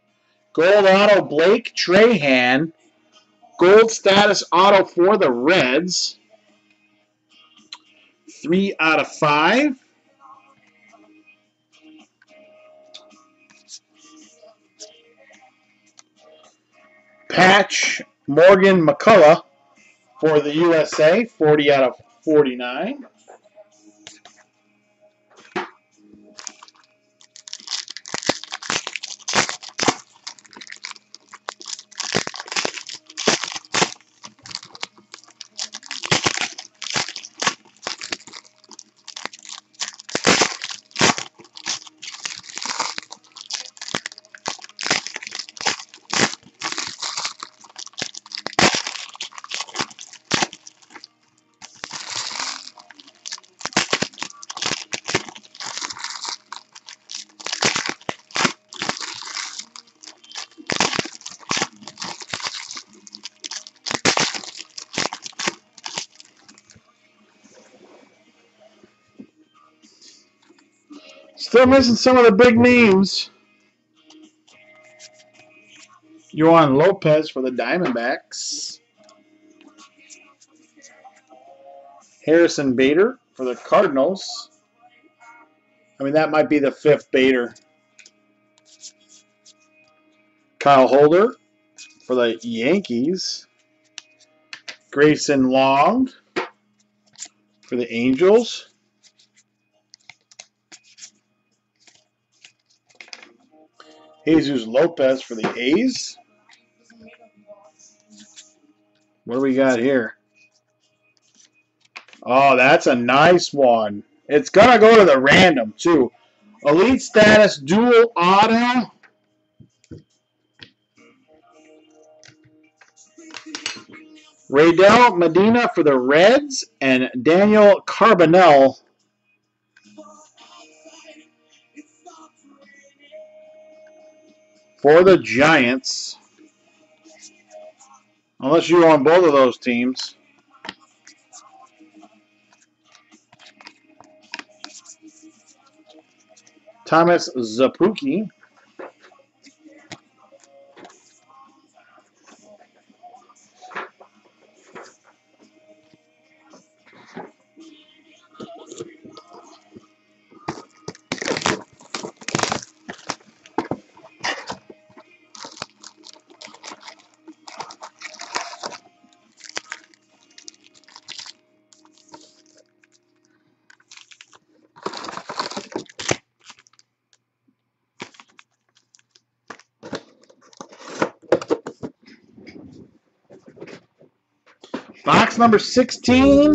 gold auto Blake Trahan. Gold status auto for the Reds. Three out of five. Patch Morgan McCullough for the USA, 40 out of 49. Still missing some of the big names. Yoan Lopez for the Diamondbacks. Harrison Bader for the Cardinals. I mean, that might be the fifth Bader. Kyle Holder for the Yankees. Grayson Long for the Angels. Jesus Lopez for the A's. What do we got here? Oh, that's a nice one. It's going to go to the random, too. Elite status dual auto. Reydel Medina for the Reds and Daniel Carbonell for the Giants. Unless you own both of those teams. Thomas Szapucki. Box number 16.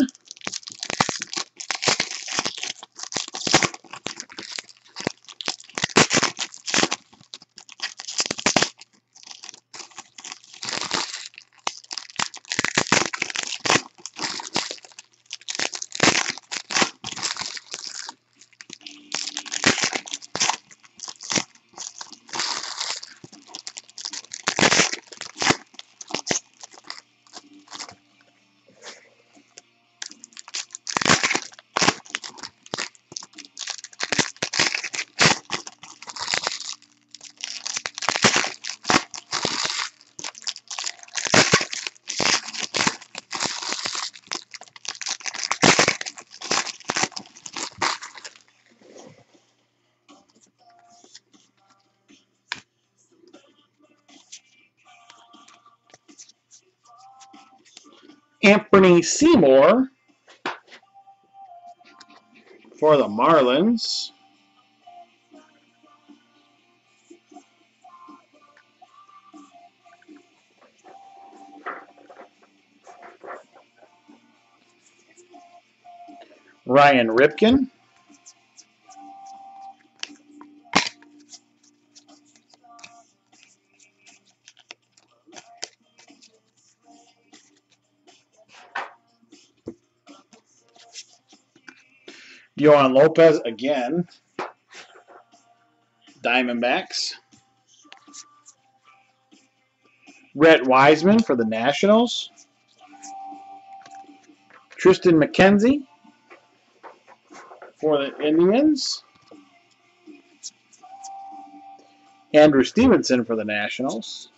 Anthony Seymour for the Marlins. Ryan Ripken. Yoan Lopez again. Diamondbacks. Rhett Wiseman for the Nationals. Triston McKenzie for the Indians. Andrew Stevenson for the Nationals.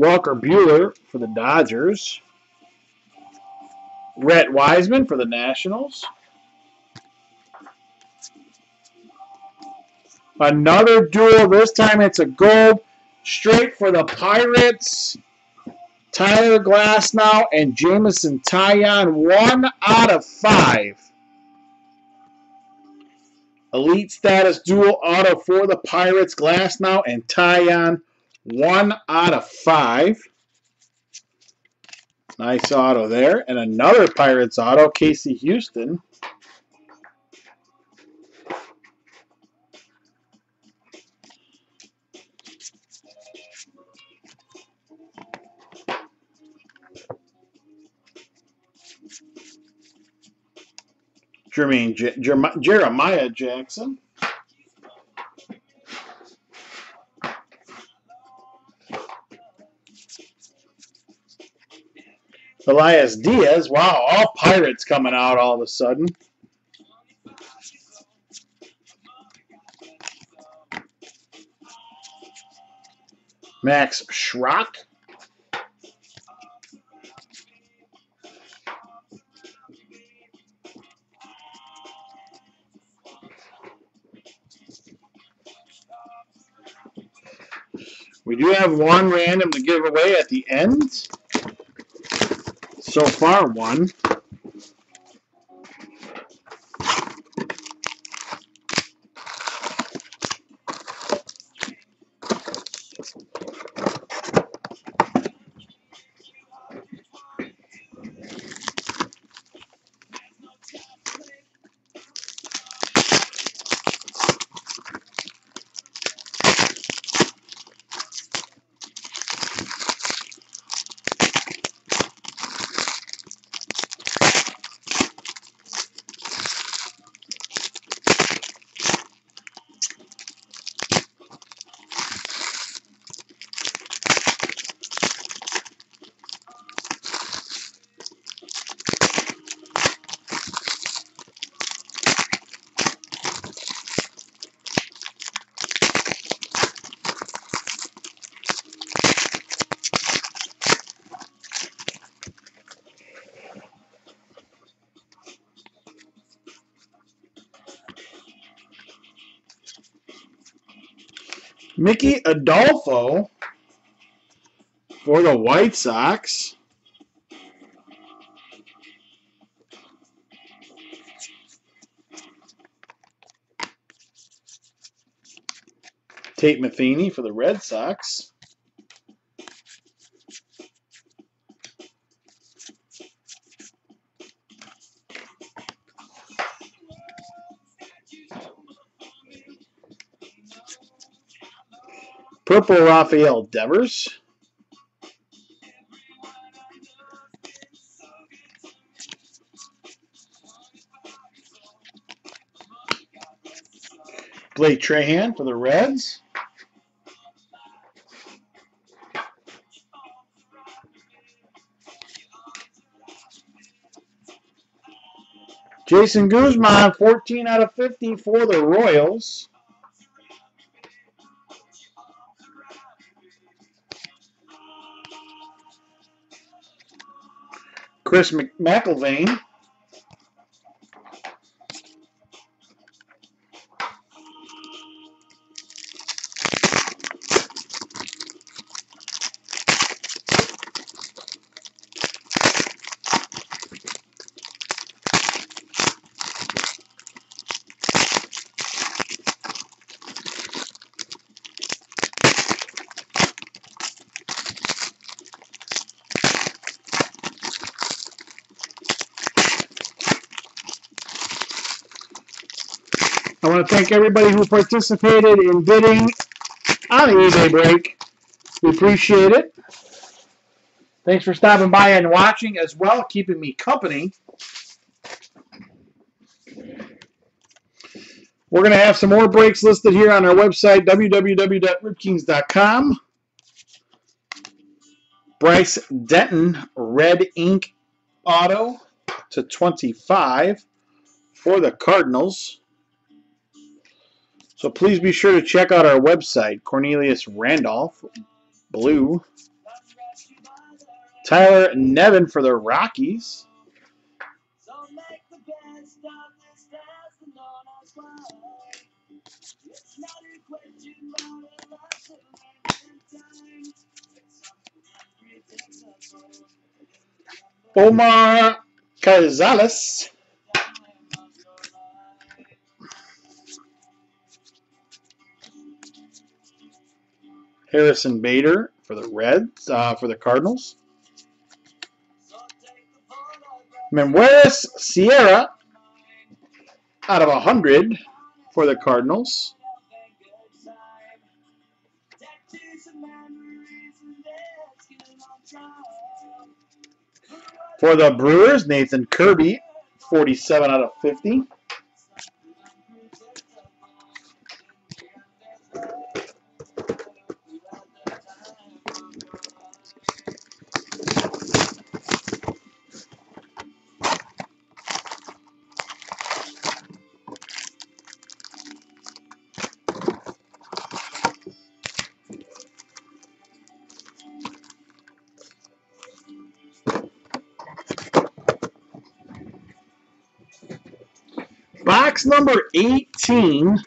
Walker Buehler for the Dodgers. Rhett Wiseman for the Nationals. Another duel. This time it's a gold straight for the Pirates. Tyler Glasnow and Jameson Taillon. One out of five. Elite status dual auto for the Pirates. Glasnow and Taillon. One out of five. Nice auto there. And another Pirates auto, Casey Hughston. Jermaine, J- Jerem- Jeremiah Jackson. Elias Diaz. Wow, all Pirates coming out all of a sudden. Max Schrock. We do have one random to give away at the end. So far, one. Micker Adolfo for the White Sox. Tate Matheny for the Red Sox. Purple Rafael Devers. Blake Trahan for the Reds. Jeison Guzman, 14 out of 50 for the Royals. Chris Mc- McIlvain. I want to everybody who participated in bidding on the eBay break. We appreciate it. Thanks for stopping by and watching as well, keeping me company. We're going to have some more breaks listed here on our website, www.ripkings.com. Bryce Denton, red ink auto to 25 for the Cardinals. So please be sure to check out our website, Cornelius Randolph, blue. Tyler Nevin for the Rockies. Omar make Harrison Bader for the Reds, uh, for the Cardinals. Menuez Sierra out of 100 for the Cardinals. For the Brewers, Nathan Kirby, 47 out of 50. Number 18.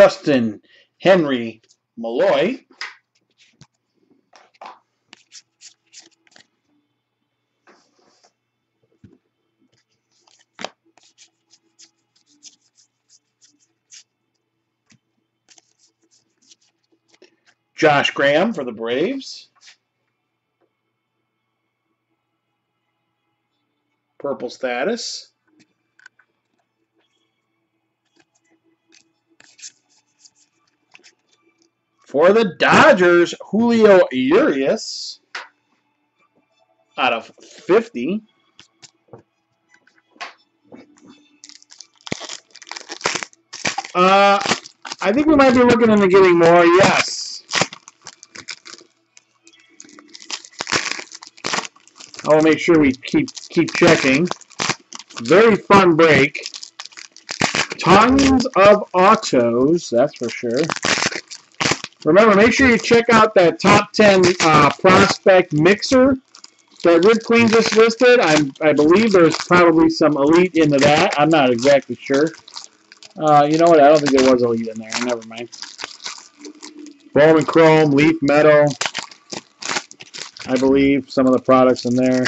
Justin Henry Malloy. Josh Graham for the Braves. Purple status. For the Dodgers, Julio Urias out of 50. Uh, I think we might be looking into getting more, yes. I will make sure we keep keep checking. Very fun break. Tons of autos, that's for sure. Remember, make sure you check out that top 10 uh, prospect mixer that Rid Queen just listed. I'm, I believe there's probably some elite into that. I'm not exactly sure. Uh, you know what? I don't think there was elite in there. Never mind. Bowman Chrome, Leaf Metal. I believe some of the products in there.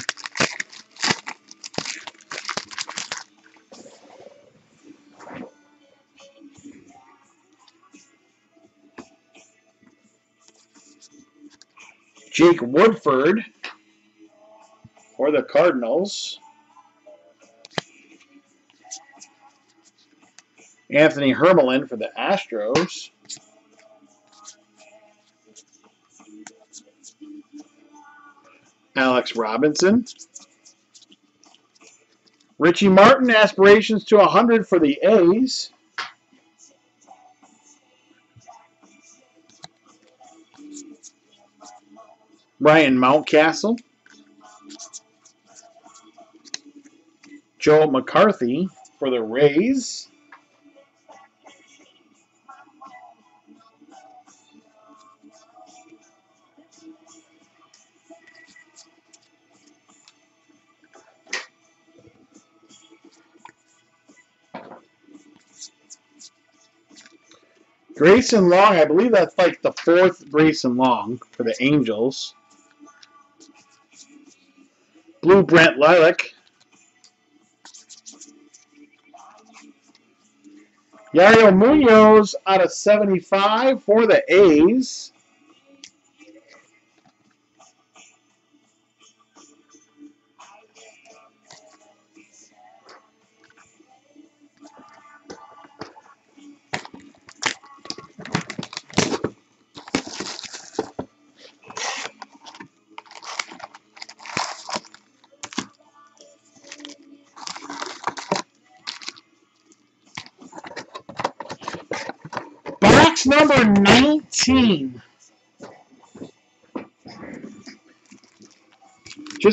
Jake Woodford for the Cardinals. Anthony Hermelin for the Astros. Alex Robinson. Richie Martin, aspirations to 100 for the A's. Ryan Mountcastle. Joe McCarthy for the Rays. Grayson Long, I believe that's like the fourth Grayson Long for the Angels. Blue Brent Lilac. Yairo Munoz out of 75 for the A's.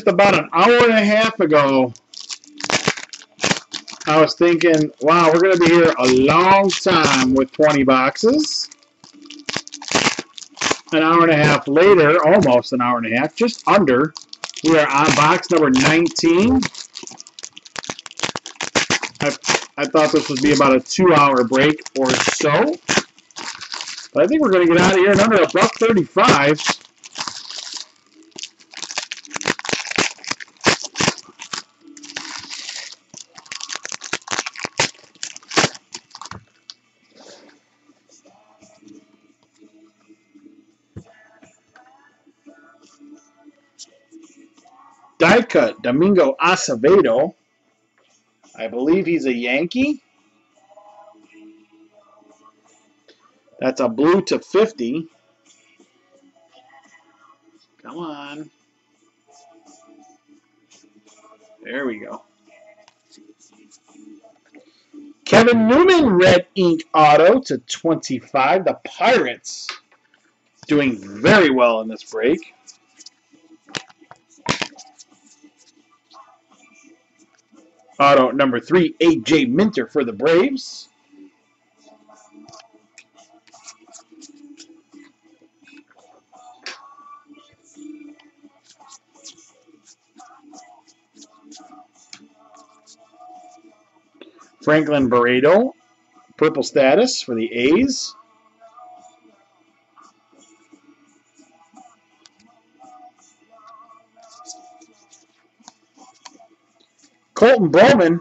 About an hour and a half ago, I was thinking, wow, we're going to be here a long time with 20 boxes. An hour and a half later, almost an hour and a half, just under, we are on box number 19. I, I thought this would be about a two-hour break or so. But I think we're going to get out of here in under a buck 35. Die cut Domingo Acevedo. I believe he's a Yankee. That's a blue to 50. Come on. There we go. Kevin Newman, red ink auto to 25. The Pirates doing very well in this break. Auto number three, AJ Minter for the Braves. Franklin Barreto, Purple status for the A's. Colton Bowman.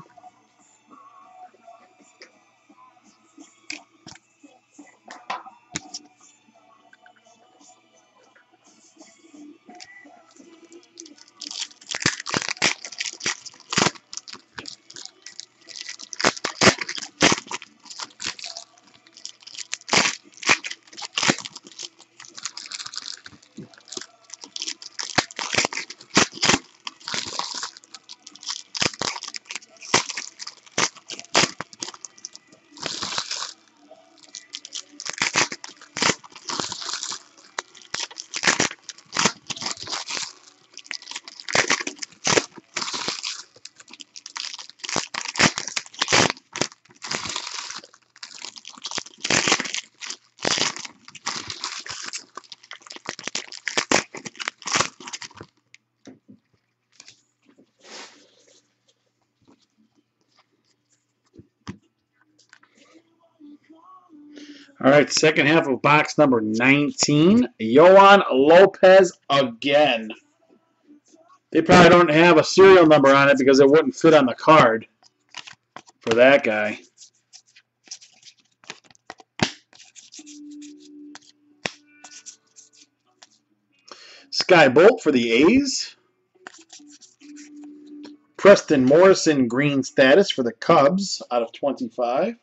Right, second half of box number 19. Yoan Lopez again. They probably don't have a serial number on it because it wouldn't fit on the card for that guy. Skye Bolt for the A's. Preston Morrison green status for the Cubs out of 25.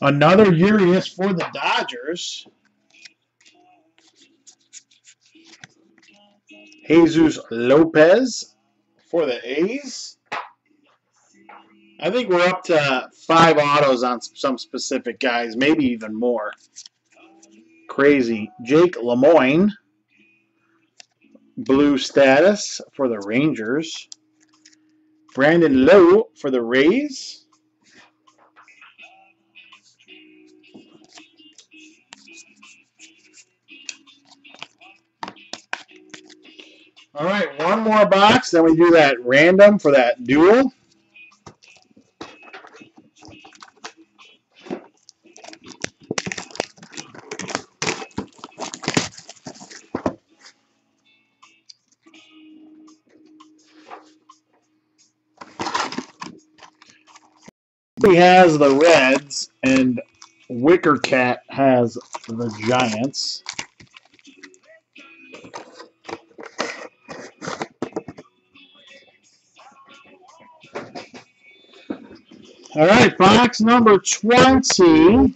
Another Urias for the Dodgers. Jesus Lopez for the A's. I think we're up to five autos on some specific guys, maybe even more. Crazy. Jake Lemoine, blue status for the Rangers. Brandon Lowe for the Rays. All right, one more box, then we do that random for that duel. He has the Reds, and Wicker Cat has the Giants. All right, box number 20.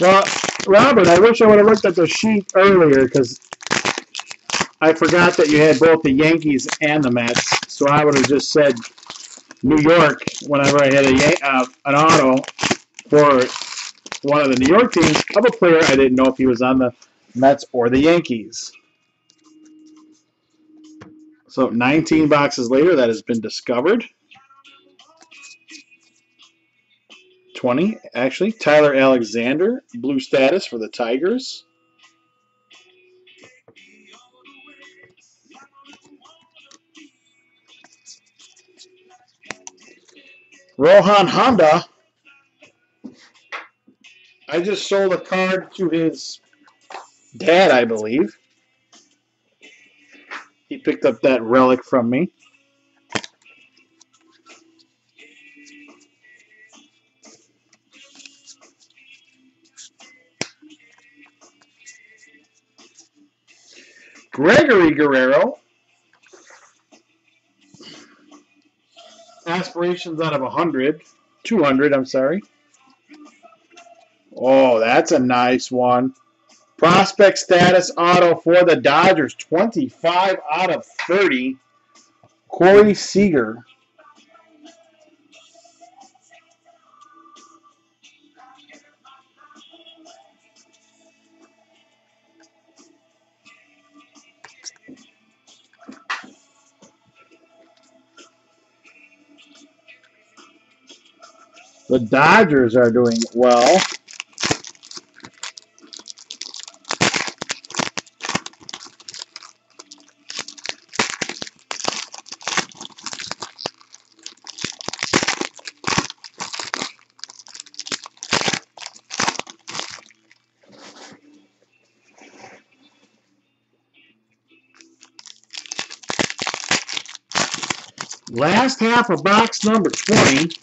Well, Robert, I wish I would have looked at the sheet earlier because I forgot that you had both the Yankees and the Mets, so I would have just said New York whenever I had a uh, an auto for one of the New York teams of a player I didn't know if he was on the Mets or the Yankees. So 19 boxes later, that has been discovered. 20, actually. Tyler Alexander, blue status for the Tigers. Rohan Honda. I just sold a card to his dad, I believe. He picked up that relic from me. Gregory Guerrero. Aspirations out of 100. 200, I'm sorry. Oh, that's a nice one. Prospect status auto for the Dodgers. 25 out of 30. Corey Seager. The Dodgers are doing well. Last half of box number 20.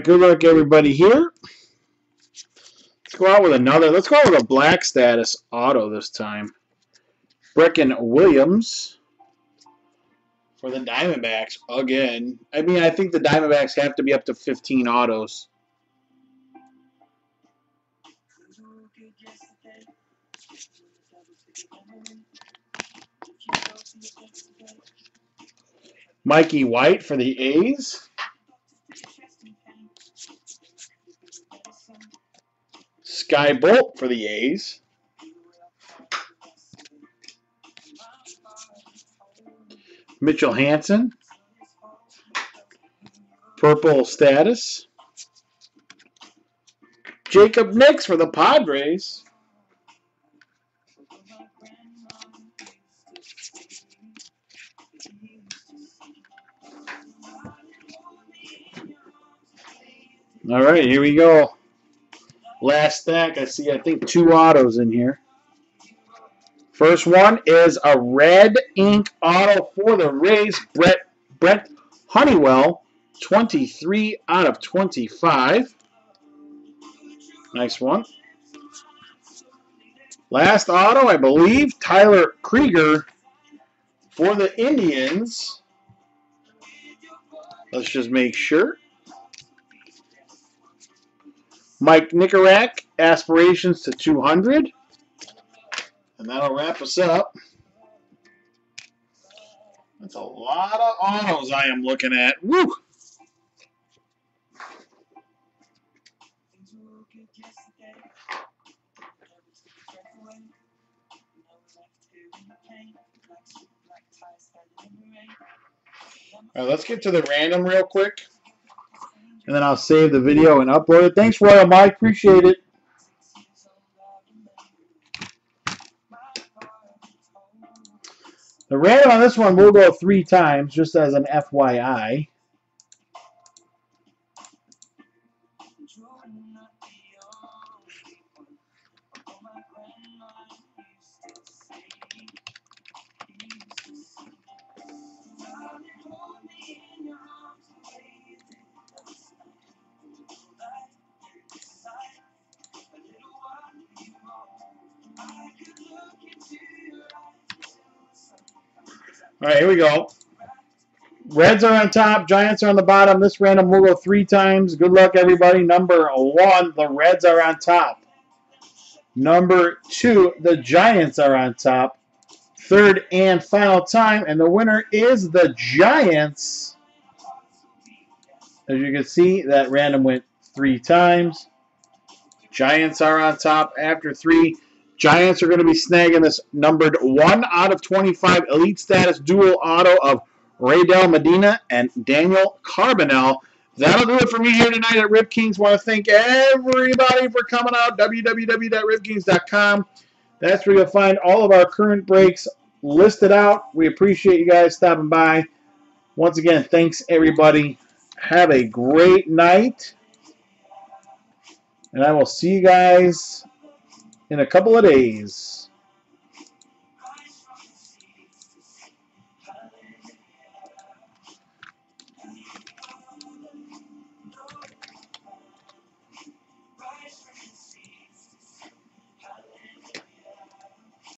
Right, good luck, everybody here. Let's go out with another. Let's go out with a black status auto this time. Brecken Williams for the Diamondbacks again. I mean, I think the Diamondbacks have to be up to 15 autos. Mikey White for the A's. Skye Bolt for the A's. Mitchell Hansen. Purple status. Jacob Nix for the Padres. All right, here we go. Last stack, I see, I think, two autos in here. First one is a red ink auto for the Rays. Brett, Brett Honeywell, 23 out of 25. Nice one. Last auto, I believe, Tyler Krieger for the Indians. Let's just make sure. Mike Nikorak, aspirations to 200. And that'll wrap us up. That's a lot of autos I am looking at. Woo! All right, let's get to the random real quick. And then I'll save the video and upload it. Thanks, Royal Mike. Appreciate it. The random on this one will go three times, just as an FYI. All right, here we go. Reds are on top, Giants are on the bottom. This random will go three times. Good luck, everybody. Number one, the Reds are on top. Number two, the Giants are on top. Third and final time, and the winner is the Giants. As you can see, that random went three times. Giants are on top after three. Giants are going to be snagging this numbered 1 out of 25 Elite Status Dual Auto of Reydel Medina and Daniel Carbonell. That'll do it for me here tonight at Rip Kings. want to thank everybody for coming out. www.ripkings.com. That's where you'll find all of our current breaks listed out. We appreciate you guys stopping by. Once again, thanks everybody. Have a great night. And I will see you guys in a couple of days.